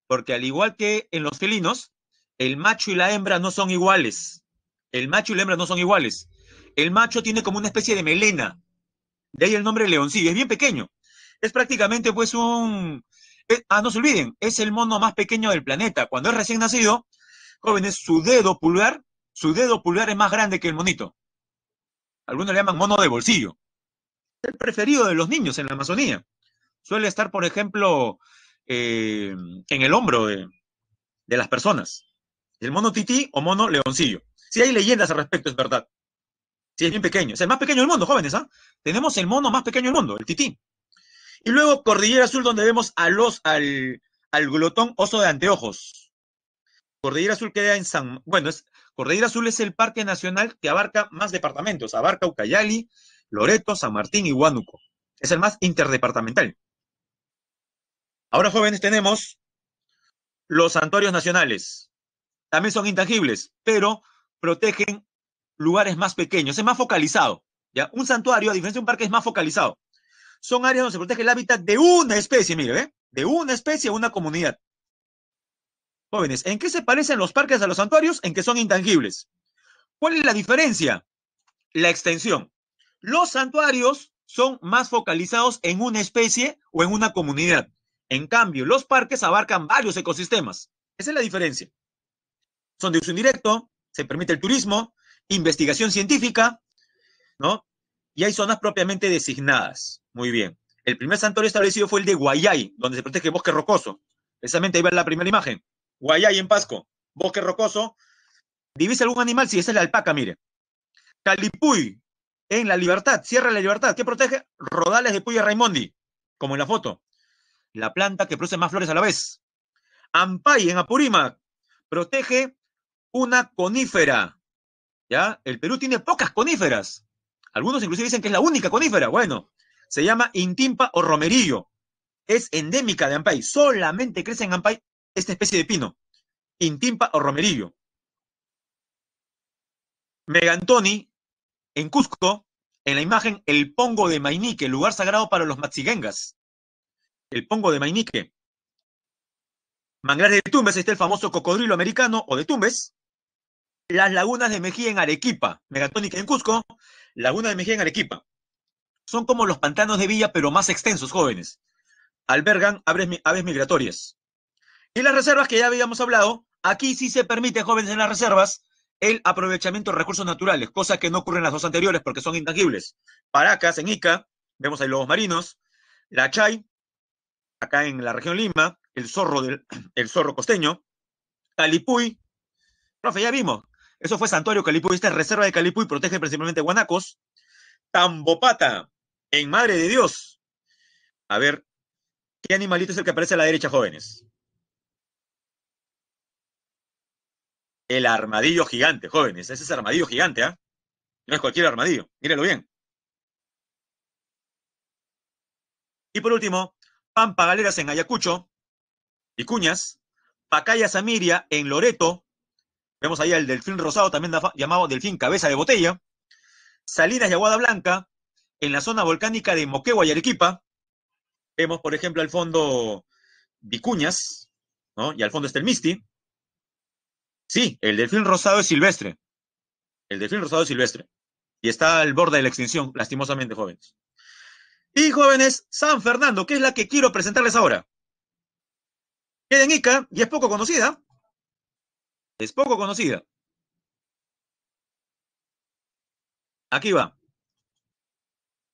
Porque al igual que en los felinos, el macho y la hembra no son iguales. El macho y la hembra no son iguales. El macho tiene como una especie de melena. De ahí el nombre leoncillo. Es bien pequeño. Es prácticamente pues un, ah, no se olviden, es el mono más pequeño del planeta. Cuando es recién nacido, jóvenes, su dedo pulgar, su dedo pulgar es más grande que el monito. Algunos le llaman mono de bolsillo. Es el preferido de los niños en la Amazonía. Suele estar, por ejemplo, eh, en el hombro de, las personas. El mono tití o mono leoncillo. Si hay leyendas al respecto, es verdad. Si es bien pequeño. Es el más pequeño del mundo, jóvenes, ¿ah? Tenemos el mono más pequeño del mundo, el tití. Y luego Cordillera Azul, donde vemos a los, al, al glotón oso de anteojos. Cordillera Azul queda en San... Bueno, es, Cordillera Azul es el parque nacional que abarca más departamentos. Abarca Ucayali, Loreto, San Martín y Huánuco. Es el más interdepartamental. Ahora, jóvenes, tenemos los santuarios nacionales. También son intangibles, pero protegen lugares más pequeños. Es más focalizado. ¿ya? Un santuario, a diferencia de un parque, es más focalizado son áreas donde se protege el hábitat de una especie, mire, ¿eh? De una especie a una comunidad. Jóvenes, ¿en qué se parecen los parques a los santuarios? En que son intangibles. ¿Cuál es la diferencia? La extensión. Los santuarios son más focalizados en una especie o en una comunidad. En cambio, los parques abarcan varios ecosistemas. Esa es la diferencia. Son de uso indirecto, se permite el turismo, investigación científica, ¿no? Y hay zonas propiamente designadas. Muy bien. El primer santuario establecido fue el de Guayay, donde se protege bosque rocoso. Precisamente ahí va la primera imagen. Guayay en Pasco, bosque rocoso. ¿Divisa algún animal? Sí, esa es la alpaca, mire. Calipuy, en La Libertad, Sierra de la Libertad. ¿Qué protege? Rodales de Puya Raimondi, como en la foto. La planta que produce más flores a la vez. Ampay, en Apurímac, protege una conífera. ¿Ya? El Perú tiene pocas coníferas. Algunos inclusive dicen que es la única conífera. Bueno, se llama intimpa o romerillo. Es endémica de Ampay. Solamente crece en Ampay esta especie de pino. Intimpa o romerillo. Megantoni, en Cusco, en la imagen el Pongo de Mainique, lugar sagrado para los matziguengas. El Pongo de Mainique. Manglares de Tumbes, está el famoso cocodrilo americano o de Tumbes. Las lagunas de Mejía en Arequipa, Megatónica en Cusco, laguna de Mejía en Arequipa son como los pantanos de Villa, pero más extensos, jóvenes. Albergan aves, migratorias. Y las reservas que ya habíamos hablado, aquí sí se permite, jóvenes, en las reservas, el aprovechamiento de recursos naturales, cosa que no ocurre en las dos anteriores porque son intangibles. Paracas, en Ica, vemos ahí lobos marinos, la chay, acá en la región Lima, el zorro, del, el zorro costeño, Calipuy. Profe, ya vimos. Eso fue Santuario Calipuy. Esta es reserva de Calipuy, protege principalmente guanacos. Tambopata, en Madre de Dios. A ver, ¿qué animalito es el que aparece a la derecha, jóvenes? El armadillo gigante, jóvenes. Ese es el armadillo gigante, ¿ah? No es cualquier armadillo. Mírenlo bien. Y por último, Pampa Galeras en Ayacucho, Vicuñas, Pacaya Samiria en Loreto, vemos ahí el delfín rosado, también llamado delfín cabeza de botella, Salinas y Aguada Blanca, en la zona volcánica de Moquegua y Arequipa, vemos por ejemplo al fondo Vicuñas, ¿no? Y al fondo está el Misti. Sí, el delfín rosado es silvestre. El delfín rosado es silvestre. Y está al borde de la extinción, lastimosamente, jóvenes. Y jóvenes, San Fernando, que es la que quiero presentarles ahora. Queda en Ica y es poco conocida. Es poco conocida. Aquí va.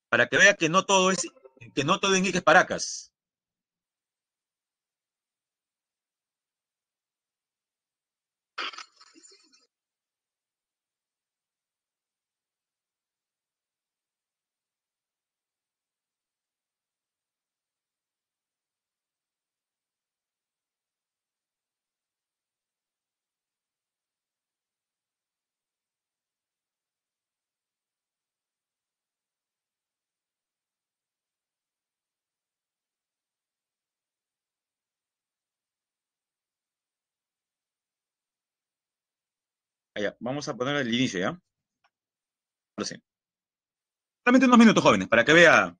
Para que vea que no todo es, que no todo en Ica Paracas. Allá, vamos a poner el inicio, ¿ya? Ahora sí. Solamente unos minutos, jóvenes, para que vea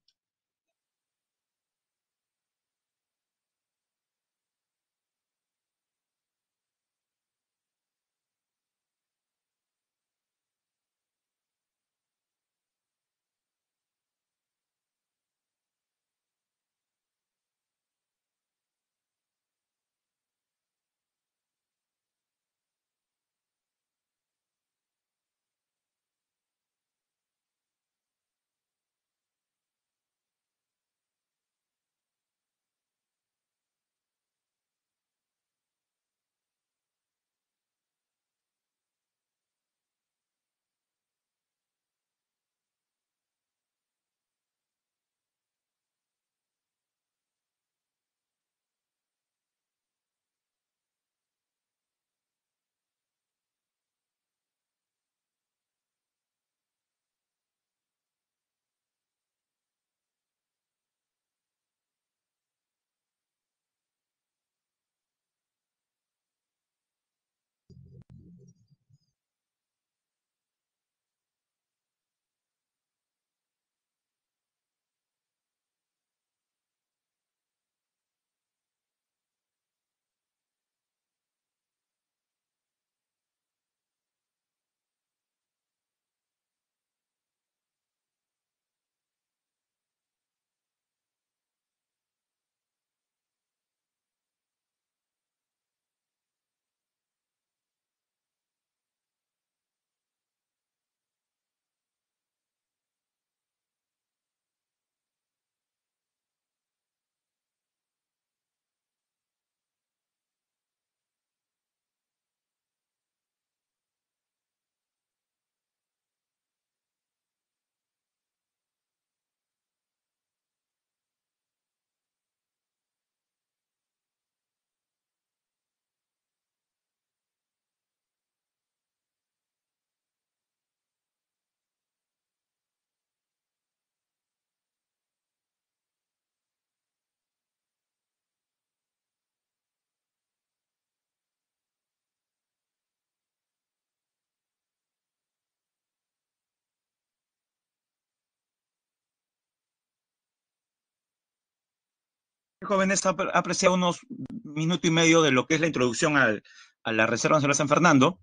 jóvenes ha apreciado unos minutos y medio de lo que es la introducción a la Reserva Nacional San Fernando.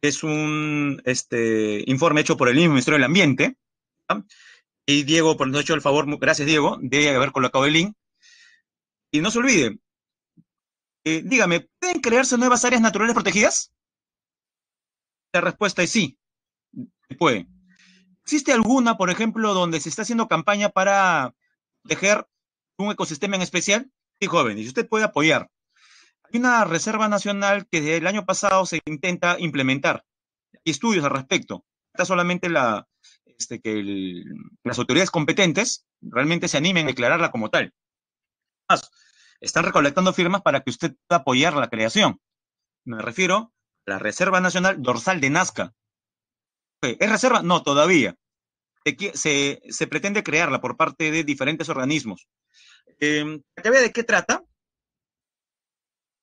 Es un este, informe hecho por el mismo Ministerio del Ambiente. Y Diego, por nos ha hecho el favor, gracias Diego, de haber colocado el link. Y no se olvide, eh, dígame, ¿pueden crearse nuevas áreas naturales protegidas? La respuesta es sí, puede. ¿Existe alguna, por ejemplo, donde se está haciendo campaña para proteger un ecosistema en especial? Y usted puede apoyar. Hay una reserva nacional que desde el año pasado se intenta implementar. Hay estudios al respecto. Está solamente la, este, que las autoridades competentes realmente se animen a declararla como tal. están recolectando firmas para que usted pueda apoyar la creación. Me refiero a la Reserva Nacional Dorsal de Nazca. ¿Es reserva? No, todavía. Se, se, pretende crearla por parte de diferentes organismos. Eh, ¿Qué ve de qué trata?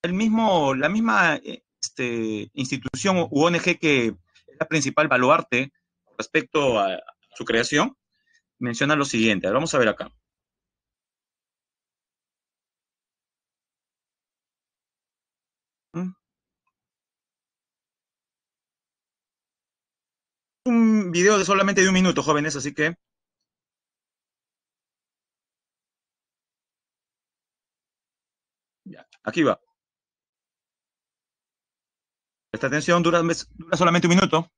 El mismo, la misma este, institución u ONG que es la principal baluarte respecto a su creación, menciona lo siguiente. vamos a ver acá. Un video de solamente de un minuto, jóvenes, así que... Ya, aquí va. Esta atención, dura, dura solamente un minuto.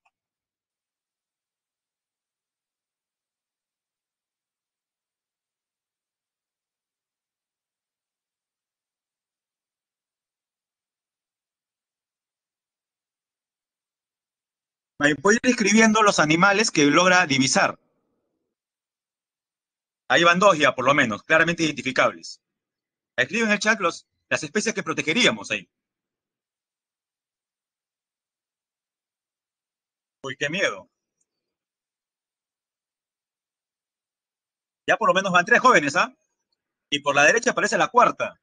Voy a ir escribiendo los animales que logra divisar. Ahí van dos ya, por lo menos, claramente identificables. Escribe en el chat los, las especies que protegeríamos ahí. Uy, qué miedo. Ya por lo menos van tres jóvenes, ¿ah? Y por la derecha aparece la cuarta.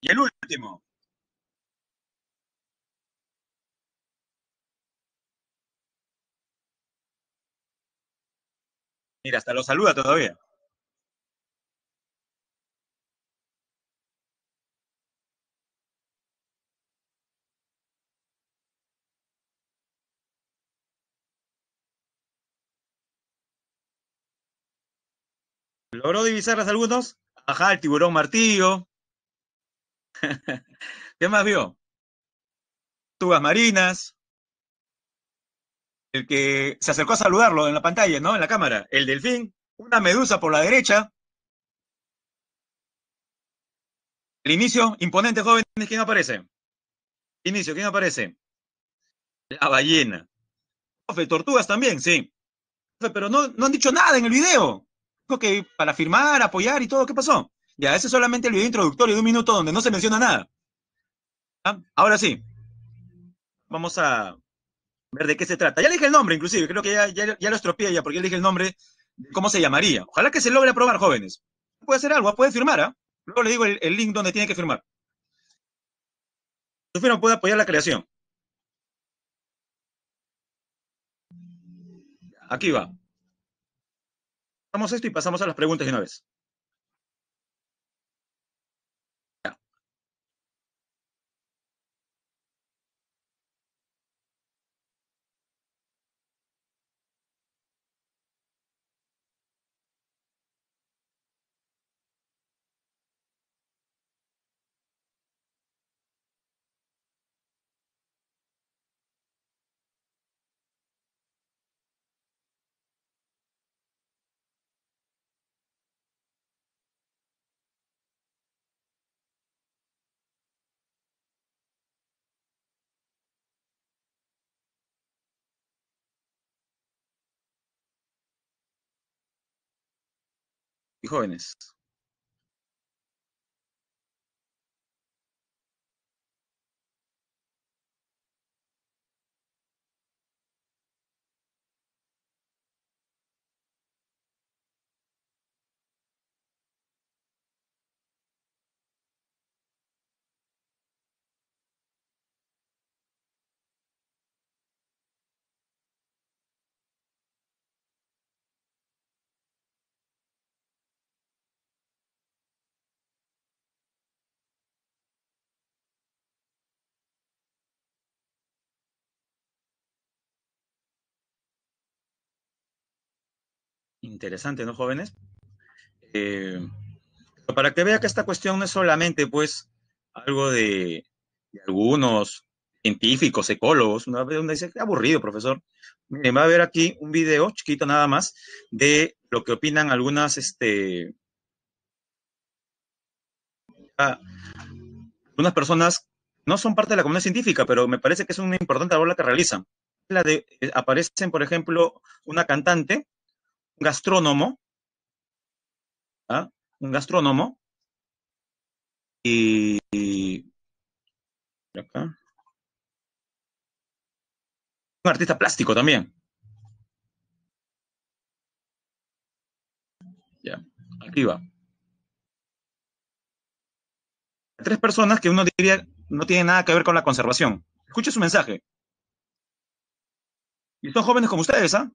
Y el último. Mira, hasta lo saluda todavía. ¿Logró divisarlas algunos? Ajá, el tiburón martillo. ¿Qué más vio? Tugas marinas. El que se acercó a saludarlo en la pantalla, ¿no? En la cámara. El delfín. Una medusa por la derecha. El inicio, imponente jóvenes, ¿quién aparece? Inicio, ¿quién aparece? La ballena. Profe, tortugas también, sí. pero no, no han dicho nada en el video. Dijo que para firmar, apoyar y todo, ¿qué pasó? Ya, ese es solamente el video introductorio de un minuto donde no se menciona nada. ¿Ah? Ahora sí. Vamos a ver de qué se trata. Ya le dije el nombre, inclusive. Creo que ya, ya, lo estropeé ya, porque ya le dije el nombre de cómo se llamaría. Ojalá que se logre aprobar, jóvenes. Puede hacer algo, puede firmar, ¿ah? Luego le digo el, link donde tiene que firmar. Su firma puede apoyar la creación. Aquí va. Vamos esto y pasamos a las preguntas de una vez. Jóvenes. Interesante, ¿no, jóvenes? Eh, para que vea que esta cuestión no es solamente, pues, algo de, algunos científicos, ecólogos, una vez dice, qué aburrido, profesor. Me va a ver aquí un video chiquito nada más de lo que opinan algunas, este, algunas personas no son parte de la comunidad científica, pero me parece que es una importante labor la que realizan. La de, eh, aparecen, por ejemplo, una cantante, gastrónomo, ¿ah? un gastrónomo, y, acá. Un artista plástico también. Ya, aquí va. Tres personas que uno diría no tienen nada que ver con la conservación. Escuche su mensaje. Y son jóvenes como ustedes, ¿ah?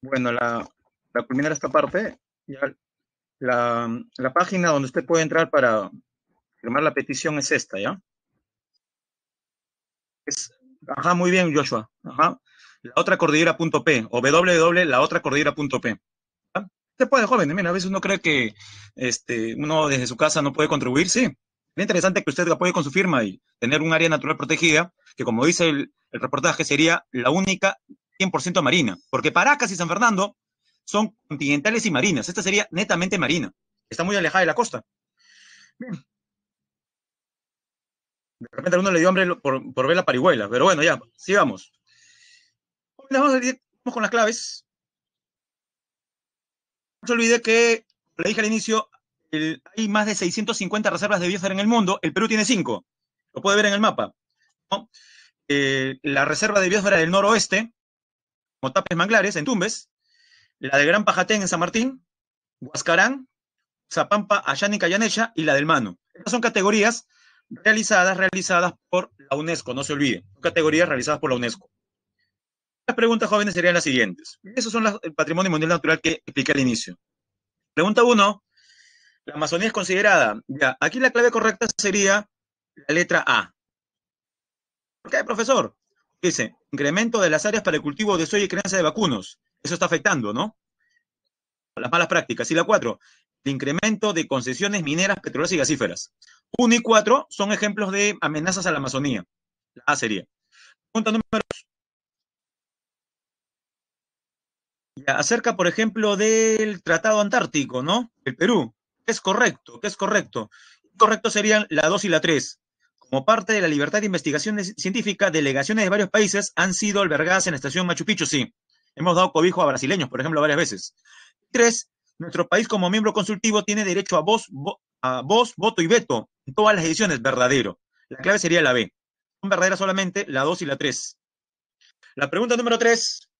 Bueno, la, para culminar esta parte, la, página donde usted puede entrar para firmar la petición es esta, ¿ya? Es, ajá, muy bien, Joshua. Ajá. La otra cordillera.p o www.laotracordillera.p. Usted puede, joven, mira, a veces uno cree que este, uno desde su casa no puede contribuir, sí. Es interesante que usted apoye con su firma y tener un área natural protegida, que como dice el reportaje, sería la única 100% marina, porque Paracas y San Fernando son continentales y marinas. Esta sería netamente marina. Está muy alejada de la costa. De repente a uno le dio hambre por, ver la parihuela, pero bueno, ya, sigamos. Vamos, con las claves. No se olvide que, le dije al inicio, hay más de 650 reservas de biosfera en el mundo, el Perú tiene 5, lo puede ver en el mapa. Eh, la reserva de biosfera del noroeste, Motapes Manglares, en Tumbes, la de Gran Pajatén en San Martín, Huascarán, Zapampa, Ayán y Cayanecha y la del Mano. Estas son categorías realizadas, realizadas por la UNESCO, no se olvide. Son categorías realizadas por la UNESCO. Las preguntas jóvenes serían las siguientes. Esos son las, el patrimonio mundial natural que expliqué al inicio. Pregunta uno. La Amazonía es considerada. Ya, aquí la clave correcta sería la letra A. ¿Por qué, profesor? Dice, incremento de las áreas para el cultivo de soya y crianza de vacunos. Eso está afectando, ¿no? Las malas prácticas. Y la cuatro, el incremento de concesiones mineras, petroleras y gasíferas. Uno y cuatro son ejemplos de amenazas a la Amazonía. La A sería. Pregunta número dos. acerca, por ejemplo, del Tratado Antártico, ¿no? El Perú. ¿Qué es correcto? ¿Qué es correcto? Correcto serían la 2 y la 3 Como parte de la libertad de investigación científica, delegaciones de varios países han sido albergadas en la estación Machu Picchu, sí. Hemos dado cobijo a brasileños, por ejemplo, varias veces. Tres, nuestro país como miembro consultivo tiene derecho a voz, a voz, voto y veto en todas las ediciones, verdadero. La clave sería la B. Son verdaderas solamente la 2 y la 3. La pregunta número 3.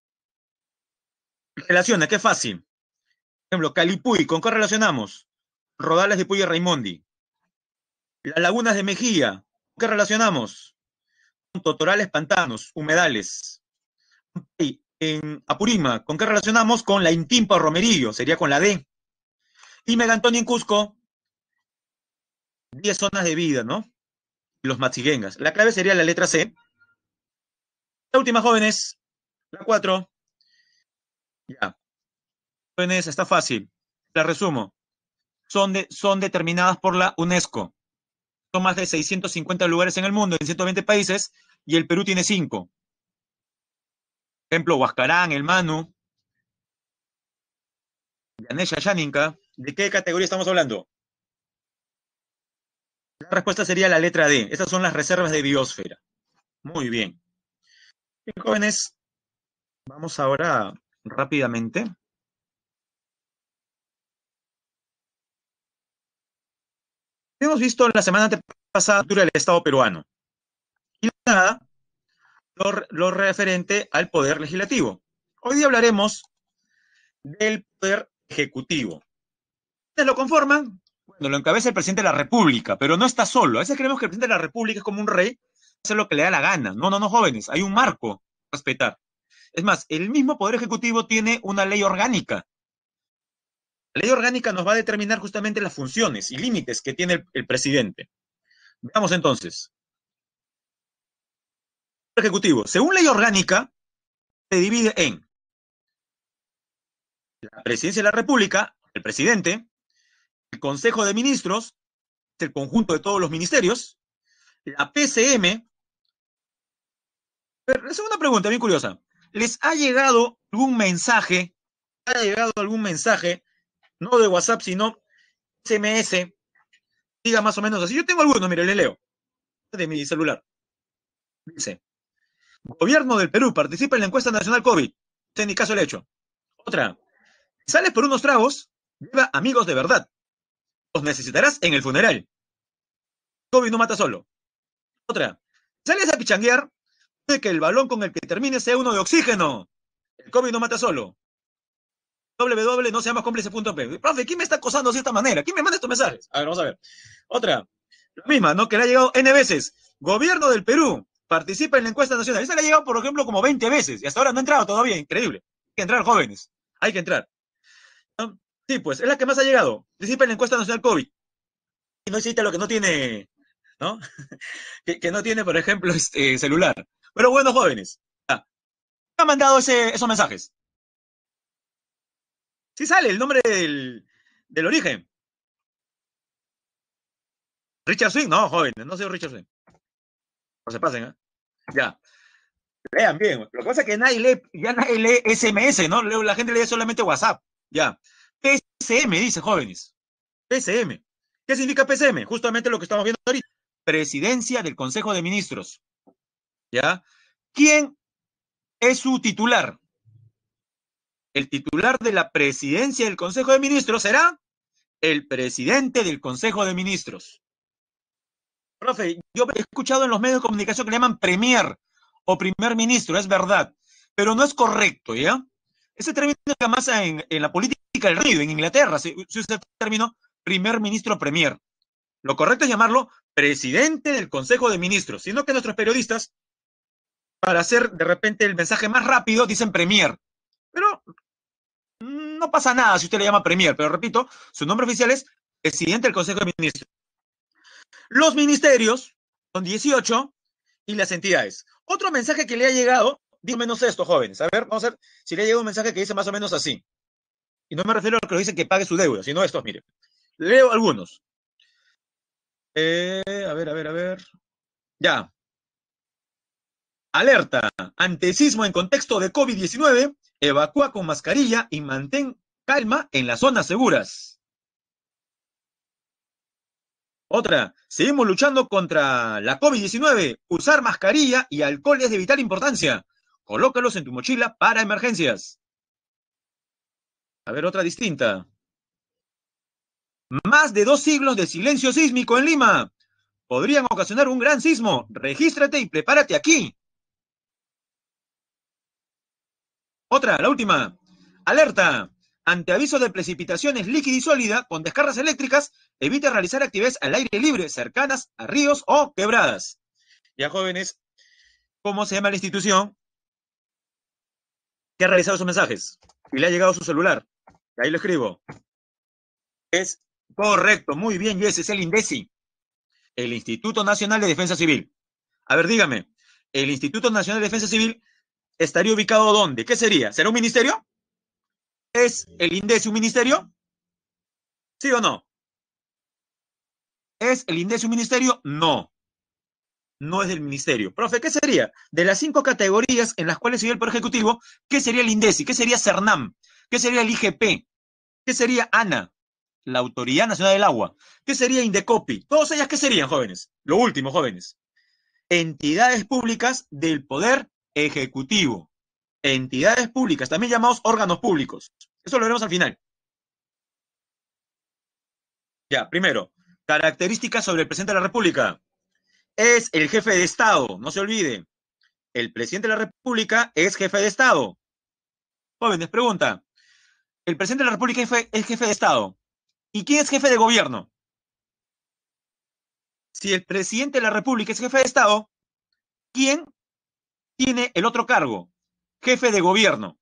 Relaciona, qué fácil. Por ejemplo, Calipuy, ¿con qué relacionamos? Rodales de Puy y Raimondi. Las lagunas de Mejía, ¿con qué relacionamos? Con totorales pantanos, humedales. En Apurima, ¿con qué relacionamos? Con la Intimpa Romerillo, sería con la D. Y Megantonio en Cusco, 10 zonas de vida, ¿no? Los matziguengas. La clave sería la letra C. La última, jóvenes. La 4. Ya. Jóvenes, está fácil. La resumo. Son, son determinadas por la UNESCO. Son más de 650 lugares en el mundo, en 120 países, y el Perú tiene 5. Ejemplo, Huascarán, el Manu, Yanesha Yaninka. ¿De qué categoría estamos hablando? La respuesta sería la letra D. Estas son las reservas de biosfera. Muy bien. Bien, jóvenes, vamos ahora rápidamente. Hemos visto la semana pasada el Estado peruano. Y nada, lo, lo referente al poder legislativo. Hoy día hablaremos del poder ejecutivo. ¿Ustedes lo conforman? Bueno, lo encabeza el presidente de la República, pero no está solo. A veces creemos que el presidente de la República es como un rey, hace lo que le da la gana. No, no, no, jóvenes, hay un marco a respetar. Es más, el mismo Poder Ejecutivo tiene una ley orgánica. La ley orgánica nos va a determinar justamente las funciones y límites que tiene el, presidente. Veamos entonces. Ejecutivo, según ley orgánica, se divide en la presidencia de la República, el presidente, el Consejo de Ministros, el conjunto de todos los ministerios, la PCM. Pero es una pregunta bien curiosa. ¿Les ha llegado algún mensaje? ¿Ha llegado algún mensaje? No de WhatsApp, sino SMS. Diga más o menos así. Yo tengo algunos, mire, le leo. De mi celular. Dice. Gobierno del Perú participa en la encuesta nacional COVID. Este en mi caso el hecho. Otra. Sales por unos tragos, lleva amigos de verdad. Los necesitarás en el funeral. COVID no mata solo. Otra. Sales a pichanguear, de que el balón con el que termine sea uno de oxígeno. El COVID no mata solo. Www no seamos cómplice.p. Profe, ¿quién me está acosando de esta manera? ¿Quién me manda estos mensajes? A ver, vamos a ver. Otra. La misma, ¿no? Que le ha llegado N veces. Gobierno del Perú participa en la encuesta nacional. Esa le ha llegado, por ejemplo, como 20 veces y hasta ahora no ha entrado todavía. Increíble. Hay que entrar, jóvenes. Hay que entrar. ¿No? Sí, pues, es la que más ha llegado. Participa en la encuesta nacional COVID. Y no existe lo que no tiene, ¿no? que, no tiene, por ejemplo, este celular. Pero bueno, jóvenes. Ah, ha mandado esos mensajes? Sí sale el nombre del, del origen. Richard Swing, no, jóvenes, no soy Richard Swing. No se pasen, ¿eh? Ya. Lean bien. Lo que pasa es que nadie lee, ya nadie lee SMS, ¿no? La gente lee solamente WhatsApp. Ya. PCM, dice jóvenes. PCM. ¿Qué significa PCM? Justamente lo que estamos viendo ahorita. Presidencia del Consejo de Ministros. ¿Ya? ¿Quién es su titular? El titular de la presidencia del Consejo de Ministros será el presidente del Consejo de Ministros. Profe, yo he escuchado en los medios de comunicación que le llaman premier o primer ministro, es verdad, pero no es correcto, ¿ya? Ese término se más en, en la política del río, en Inglaterra, se, se usa el término primer ministro premier. Lo correcto es llamarlo presidente del Consejo de Ministros, sino que nuestros periodistas, para hacer de repente el mensaje más rápido, dicen premier. Pero no pasa nada si usted le llama premier, pero repito, su nombre oficial es presidente del Consejo de Ministros. Los ministerios son 18 y las entidades. Otro mensaje que le ha llegado, digo menos esto, jóvenes. A ver, vamos a ver si le ha llegado un mensaje que dice más o menos así. Y no me refiero a lo que dice que pague su deuda, sino estos, mire. Leo algunos. Eh, a ver, a ver, a ver. Ya. Alerta. Ante sismo en contexto de COVID-19, evacúa con mascarilla y mantén calma en las zonas seguras. Otra, seguimos luchando contra la COVID-19. Usar mascarilla y alcohol es de vital importancia. Colócalos en tu mochila para emergencias. A ver, otra distinta. Más de dos siglos de silencio sísmico en Lima. Podrían ocasionar un gran sismo. Regístrate y prepárate aquí. Otra, la última. Alerta. Ante aviso de precipitaciones líquida y sólida con descargas eléctricas, evite realizar actividades al aire libre cercanas a ríos o quebradas. Ya jóvenes, ¿cómo se llama la institución que ha realizado esos mensajes? Y le ha llegado su celular. Ahí lo escribo. Es correcto, muy bien, Jess, es el INDECI, el Instituto Nacional de Defensa Civil. A ver, dígame, ¿el Instituto Nacional de Defensa Civil estaría ubicado dónde? ¿Qué sería? ¿Será un ministerio? ¿Es el INDECI un ministerio? ¿Sí o no? ¿Es el INDECI un ministerio? No. No es del ministerio. Profe, ¿qué sería? De las cinco categorías en las cuales sigue el Poder Ejecutivo, ¿qué sería el INDECI? ¿Qué sería CERNAM? ¿Qué sería el IGP? ¿Qué sería ANA? La Autoridad Nacional del Agua. ¿Qué sería Indecopi? Todas ellas, ¿qué serían, jóvenes? Lo último, jóvenes. Entidades públicas del Poder Ejecutivo entidades públicas, también llamados órganos públicos. Eso lo veremos al final. Ya, primero, características sobre el presidente de la República. Es el jefe de Estado, no se olvide. El presidente de la República es jefe de Estado. Jóvenes, pregunta. El presidente de la República es jefe de Estado. ¿Y quién es jefe de gobierno? Si el presidente de la República es jefe de Estado, ¿quién tiene el otro cargo? jefe de gobierno.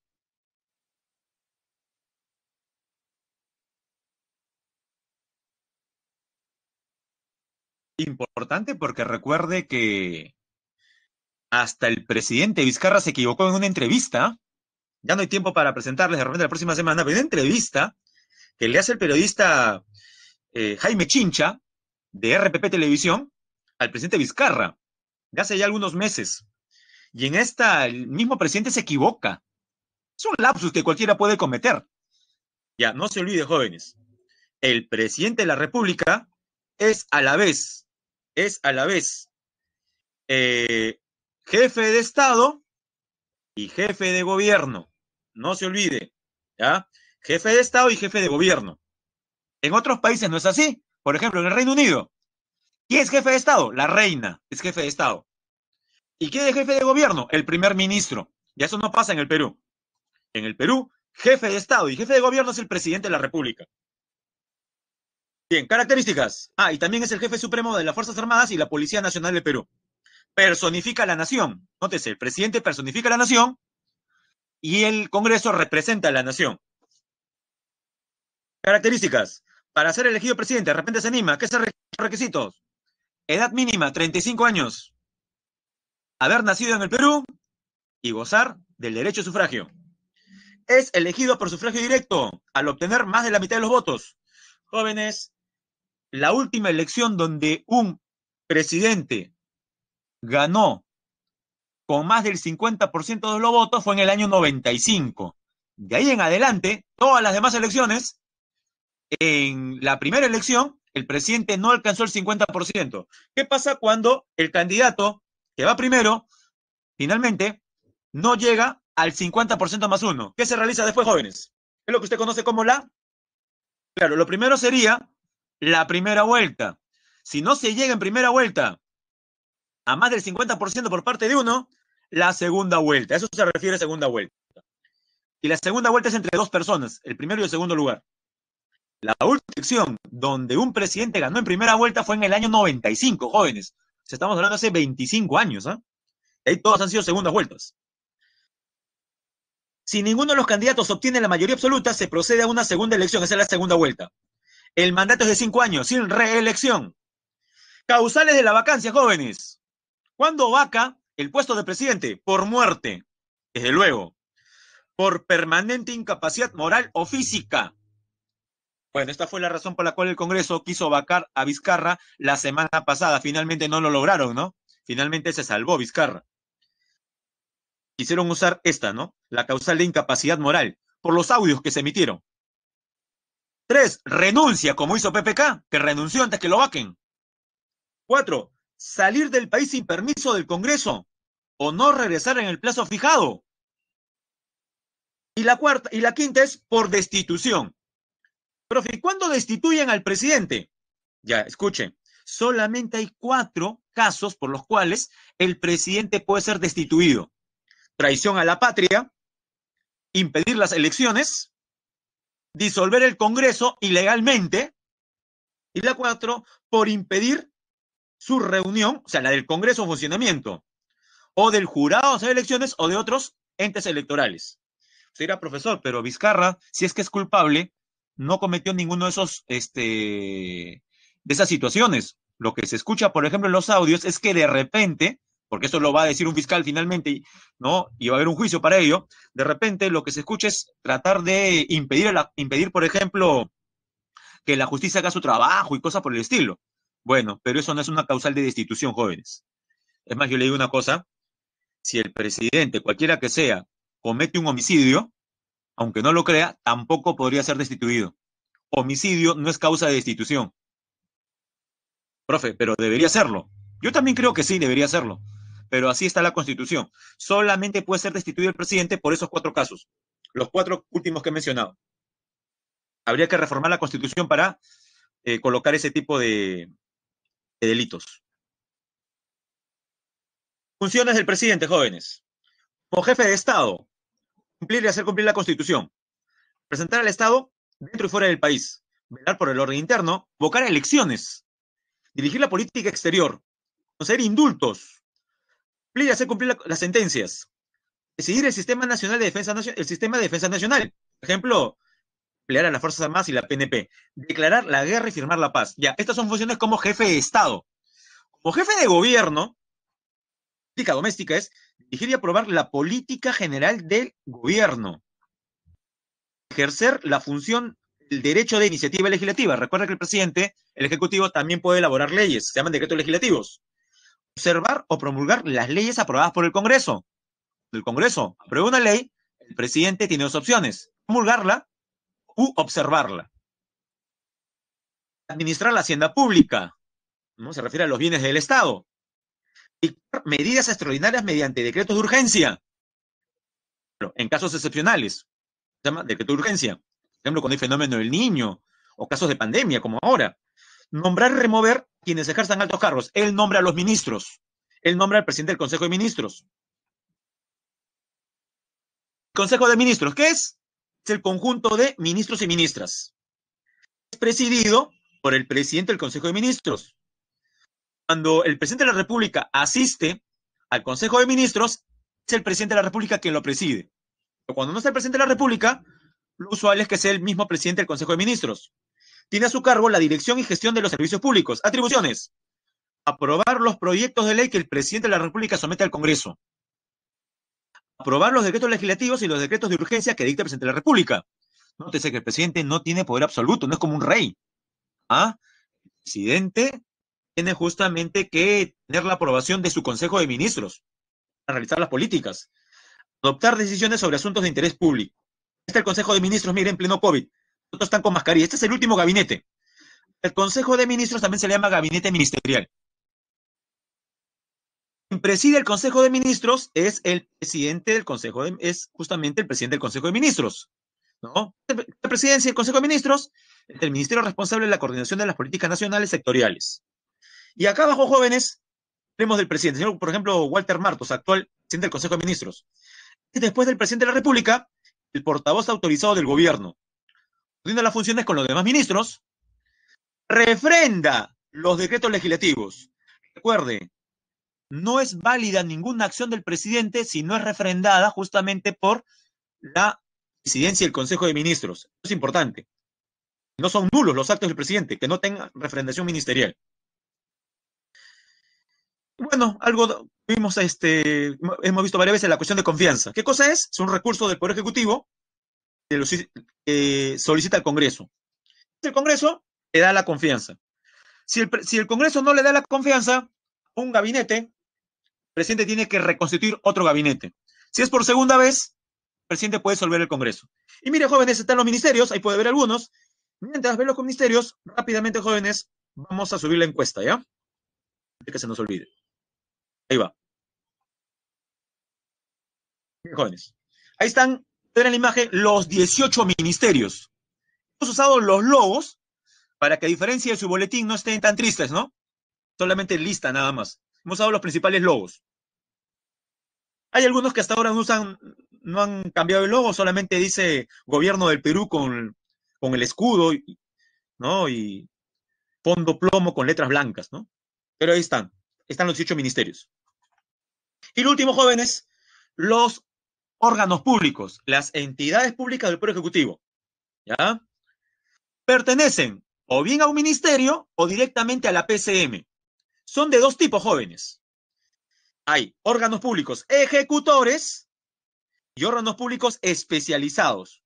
Importante porque recuerde que hasta el presidente Vizcarra se equivocó en una entrevista. Ya no hay tiempo para presentarles de repente la próxima semana, pero una entrevista que le hace el periodista eh, Jaime Chincha de RPP Televisión al presidente Vizcarra, de hace ya algunos meses. Y en esta, el mismo presidente se equivoca. Es un lapsus que cualquiera puede cometer. Ya, no se olvide, jóvenes. El presidente de la República es a la vez, es a la vez eh, jefe de Estado y jefe de gobierno. No se olvide, ¿ya? Jefe de Estado y jefe de gobierno. En otros países no es así. Por ejemplo, en el Reino Unido. ¿Quién es jefe de Estado? La reina es jefe de Estado. ¿Y quién es jefe de gobierno? El primer ministro. Y eso no pasa en el Perú. En el Perú, jefe de Estado y jefe de gobierno es el presidente de la República. Bien, características. Ah, y también es el jefe supremo de las Fuerzas Armadas y la Policía Nacional del Perú. Personifica la nación. Nótese, el presidente personifica la nación y el Congreso representa a la nación. Características. Para ser elegido presidente, de repente se anima. ¿Qué los requisitos? Edad mínima, 35 años haber nacido en el Perú y gozar del derecho de sufragio. Es elegido por sufragio directo al obtener más de la mitad de los votos. Jóvenes, la última elección donde un presidente ganó con más del 50% de los votos fue en el año 95. De ahí en adelante, todas las demás elecciones, en la primera elección, el presidente no alcanzó el 50%. ¿Qué pasa cuando el candidato que va primero, finalmente no llega al 50% más uno. ¿Qué se realiza después, jóvenes? Es lo que usted conoce como la... Claro, lo primero sería la primera vuelta. Si no se llega en primera vuelta a más del 50% por parte de uno, la segunda vuelta. Eso se refiere a segunda vuelta. Y la segunda vuelta es entre dos personas, el primero y el segundo lugar. La última elección donde un presidente ganó en primera vuelta fue en el año 95, jóvenes estamos hablando hace 25 años. ¿eh? Ahí todos han sido segundas vueltas. Si ninguno de los candidatos obtiene la mayoría absoluta, se procede a una segunda elección, esa es la segunda vuelta. El mandato es de cinco años, sin reelección. Causales de la vacancia, jóvenes. ¿Cuándo vaca el puesto de presidente? Por muerte, desde luego. Por permanente incapacidad moral o física. Bueno, esta fue la razón por la cual el Congreso quiso vacar a Vizcarra la semana pasada. Finalmente no lo lograron, ¿no? Finalmente se salvó Vizcarra. Quisieron usar esta, ¿no? La causal de incapacidad moral, por los audios que se emitieron. Tres, renuncia, como hizo PPK, que renunció antes que lo vaquen. Cuatro, salir del país sin permiso del Congreso o no regresar en el plazo fijado. Y la cuarta, y la quinta es por destitución. Profe, ¿cuándo destituyen al presidente? Ya, escuchen, solamente hay cuatro casos por los cuales el presidente puede ser destituido. Traición a la patria, impedir las elecciones, disolver el Congreso ilegalmente, y la cuatro, por impedir su reunión, o sea, la del Congreso en funcionamiento, o del jurado de elecciones o de otros entes electorales. Será profesor, pero Vizcarra, si es que es culpable, no cometió ninguno de esos, este, de esas situaciones. Lo que se escucha, por ejemplo, en los audios es que de repente, porque eso lo va a decir un fiscal finalmente, ¿no? Y va a haber un juicio para ello, de repente lo que se escucha es tratar de impedir, impedir por ejemplo, que la justicia haga su trabajo y cosas por el estilo. Bueno, pero eso no es una causal de destitución, jóvenes. Es más, yo le digo una cosa, si el presidente, cualquiera que sea, comete un homicidio, aunque no lo crea, tampoco podría ser destituido. Homicidio no es causa de destitución. Profe, pero debería serlo. Yo también creo que sí, debería serlo pero así está la Constitución. Solamente puede ser destituido el presidente por esos cuatro casos, los cuatro últimos que he mencionado. Habría que reformar la Constitución para eh, colocar ese tipo de, de delitos. Funciones del presidente, jóvenes. Como jefe de Estado, cumplir y hacer cumplir la Constitución. Presentar al Estado dentro y fuera del país. Velar por el orden interno. Vocar elecciones. Dirigir la política exterior. Conceder indultos cumplir y hacer cumplir las sentencias. Decidir el sistema nacional de defensa el sistema de defensa nacional. Por ejemplo, emplear a las Fuerzas Armadas y la PNP. Declarar la guerra y firmar la paz. Ya, estas son funciones como jefe de Estado. Como jefe de gobierno, política doméstica es dirigir y aprobar la política general del gobierno. Ejercer la función, el derecho de iniciativa legislativa. Recuerda que el presidente, el ejecutivo, también puede elaborar leyes, se llaman decretos legislativos observar o promulgar las leyes aprobadas por el Congreso. El Congreso aprueba una ley, el presidente tiene dos opciones, promulgarla u observarla. Administrar la hacienda pública, ¿no? se refiere a los bienes del Estado. Dictar medidas extraordinarias mediante decretos de urgencia. En casos excepcionales, se llama decreto de urgencia. Por ejemplo, cuando hay fenómeno del niño o casos de pandemia, como ahora nombrar y remover quienes ejerzan altos cargos. Él nombra a los ministros. Él nombra al presidente del Consejo de Ministros. Consejo de Ministros, ¿qué es? Es el conjunto de ministros y ministras. Es presidido por el presidente del Consejo de Ministros. Cuando el presidente de la República asiste al Consejo de Ministros, es el presidente de la República quien lo preside. Pero cuando no está el presidente de la República, lo usual es que sea el mismo presidente del Consejo de Ministros tiene a su cargo la dirección y gestión de los servicios públicos. Atribuciones. Aprobar los proyectos de ley que el presidente de la República somete al Congreso. Aprobar los decretos legislativos y los decretos de urgencia que dicta el presidente de la República. Nótese que el presidente no tiene poder absoluto, no es como un rey. ¿Ah? El presidente tiene justamente que tener la aprobación de su Consejo de Ministros para realizar las políticas. Adoptar decisiones sobre asuntos de interés público. Este es el Consejo de Ministros, mire, en pleno COVID otros están con mascarilla. Este es el último gabinete. El Consejo de Ministros también se le llama gabinete ministerial. Quien preside el Consejo de Ministros es el presidente del Consejo de, es justamente el presidente del Consejo de Ministros. ¿no? La presidencia del Consejo de Ministros es el ministerio responsable de la coordinación de las políticas nacionales sectoriales. Y acá abajo, jóvenes, tenemos del presidente, señor, por ejemplo, Walter Martos, actual presidente del Consejo de Ministros. Después del presidente de la República, el portavoz autorizado del gobierno coordina las funciones con los demás ministros, refrenda los decretos legislativos. Recuerde, no es válida ninguna acción del presidente si no es refrendada justamente por la presidencia y el Consejo de Ministros. Eso es importante. No son nulos los actos del presidente, que no tengan refrendación ministerial. Bueno, algo vimos, este, hemos visto varias veces la cuestión de confianza. ¿Qué cosa es? Es un recurso del Poder Ejecutivo eh, solicita al Congreso. El Congreso le da la confianza. Si el, si el Congreso no le da la confianza un gabinete, el presidente tiene que reconstituir otro gabinete. Si es por segunda vez, el presidente puede disolver el Congreso. Y mire, jóvenes, están los ministerios, ahí puede ver algunos. Mientras ve los ministerios, rápidamente, jóvenes, vamos a subir la encuesta, ¿ya? que se nos olvide. Ahí va. jóvenes. Ahí están, en la imagen, los 18 ministerios. Hemos usado los logos para que a diferencia de su boletín no estén tan tristes, ¿no? Solamente lista nada más. Hemos usado los principales logos. Hay algunos que hasta ahora no no han cambiado el logo, solamente dice gobierno del Perú con, con el escudo, ¿no? Y fondo plomo con letras blancas, ¿no? Pero ahí están, están los 18 ministerios. Y lo último, jóvenes, los órganos públicos, las entidades públicas del Poder Ejecutivo, ¿ya? Pertenecen o bien a un ministerio o directamente a la PCM. Son de dos tipos, jóvenes. Hay órganos públicos ejecutores y órganos públicos especializados.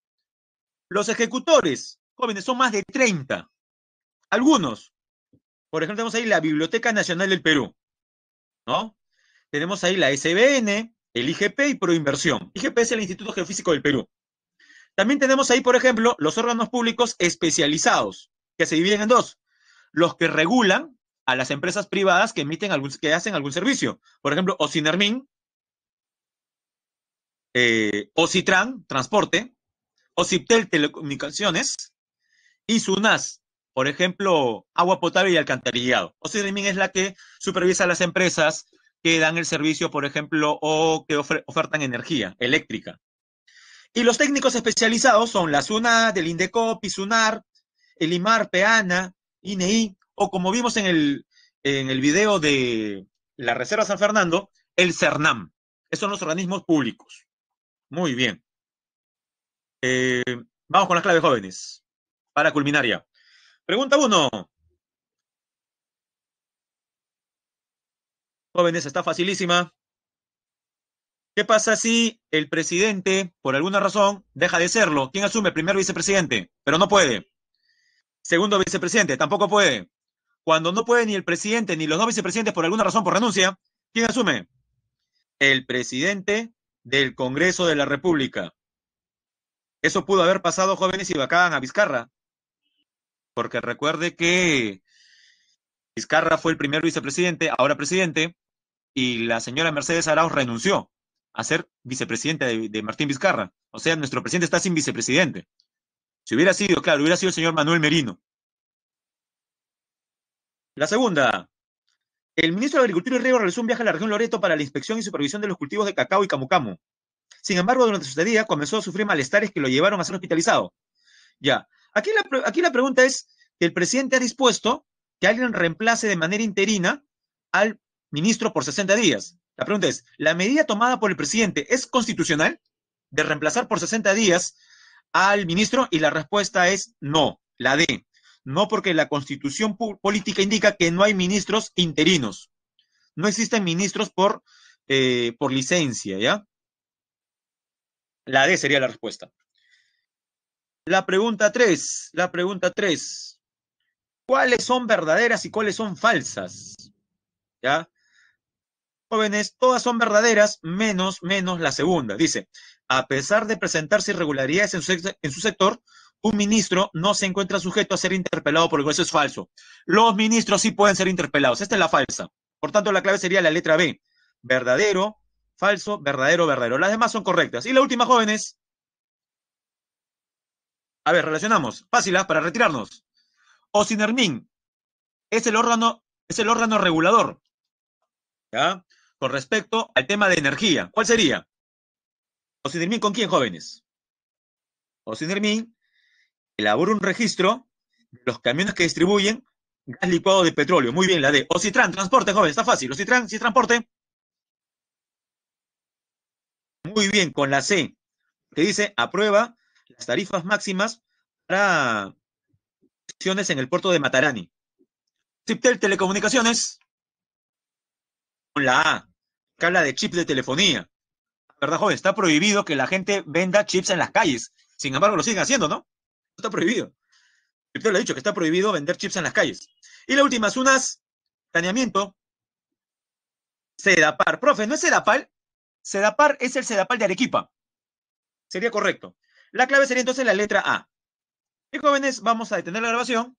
Los ejecutores, jóvenes, son más de 30. Algunos, por ejemplo, tenemos ahí la Biblioteca Nacional del Perú, ¿no? Tenemos ahí la SBN, el IGP y Proinversión. IGP es el Instituto Geofísico del Perú. También tenemos ahí, por ejemplo, los órganos públicos especializados, que se dividen en dos. Los que regulan a las empresas privadas que emiten algún, que hacen algún servicio. Por ejemplo, Ocinermin, eh, Ocitran, transporte, Ociptel, telecomunicaciones, y SUNAS, por ejemplo, agua potable y alcantarillado. Ocinermin es la que supervisa a las empresas que dan el servicio, por ejemplo, o que ofertan energía eléctrica. Y los técnicos especializados son la SUNA del INDECOP, SUNAR, el IMAR, PEANA, INEI, o como vimos en el, en el video de la Reserva San Fernando, el CERNAM. Esos son los organismos públicos. Muy bien. Eh, vamos con las claves jóvenes, para culminar ya. Pregunta uno. Jóvenes, está facilísima. ¿Qué pasa si el presidente, por alguna razón, deja de serlo? ¿Quién asume? Primer vicepresidente, pero no puede. Segundo vicepresidente, tampoco puede. Cuando no puede ni el presidente ni los dos vicepresidentes por alguna razón por renuncia, ¿quién asume? El presidente del Congreso de la República. Eso pudo haber pasado, jóvenes, y vacaban a Vizcarra. Porque recuerde que Vizcarra fue el primer vicepresidente, ahora presidente, y la señora Mercedes Arauz renunció a ser vicepresidente de, Martín Vizcarra. O sea, nuestro presidente está sin vicepresidente. Si hubiera sido, claro, hubiera sido el señor Manuel Merino. La segunda, el ministro de Agricultura y Riego realizó un viaje a la región Loreto para la inspección y supervisión de los cultivos de cacao y camucamu. Sin embargo, durante su estadía comenzó a sufrir malestares que lo llevaron a ser hospitalizado. Ya, aquí la, aquí la pregunta es el presidente ha dispuesto que alguien reemplace de manera interina al ministro por 60 días. La pregunta es, ¿la medida tomada por el presidente es constitucional de reemplazar por 60 días al ministro? Y la respuesta es no, la D. No porque la constitución política indica que no hay ministros interinos. No existen ministros por, eh, por licencia, ¿ya? La D sería la respuesta. La pregunta 3, la pregunta 3. ¿Cuáles son verdaderas y cuáles son falsas? ¿Ya? Jóvenes, todas son verdaderas, menos, menos la segunda. Dice, a pesar de presentarse irregularidades en su, sector, un ministro no se encuentra sujeto a ser interpelado por el Eso es falso. Los ministros sí pueden ser interpelados. Esta es la falsa. Por tanto, la clave sería la letra B. Verdadero, falso, verdadero, verdadero. Las demás son correctas. Y la última, jóvenes. A ver, relacionamos. Fácil, ¿ah? para retirarnos. Ocinermin es el órgano, es el órgano regulador. ¿Ya? con respecto al tema de energía. ¿Cuál sería? Ocinermin con quién, jóvenes? Ocinermin elabora un registro de los camiones que distribuyen gas licuado de petróleo. Muy bien, la D. Ocitran, transporte, jóvenes, está fácil. Ocitran, sí, transporte. Muy bien, con la C, que dice aprueba las tarifas máximas para en el puerto de Matarani. Ciptel Telecomunicaciones, con la A, que habla de chips de telefonía. ¿Verdad, joven? Está prohibido que la gente venda chips en las calles. Sin embargo, lo siguen haciendo, ¿no? Está prohibido. Usted lo ha dicho, que está prohibido vender chips en las calles. Y la última, es unas saneamiento. Sedapar. Profe, ¿no es Sedapal? Sedapar es el Sedapal de Arequipa. Sería correcto. La clave sería entonces la letra A. Y jóvenes, vamos a detener la grabación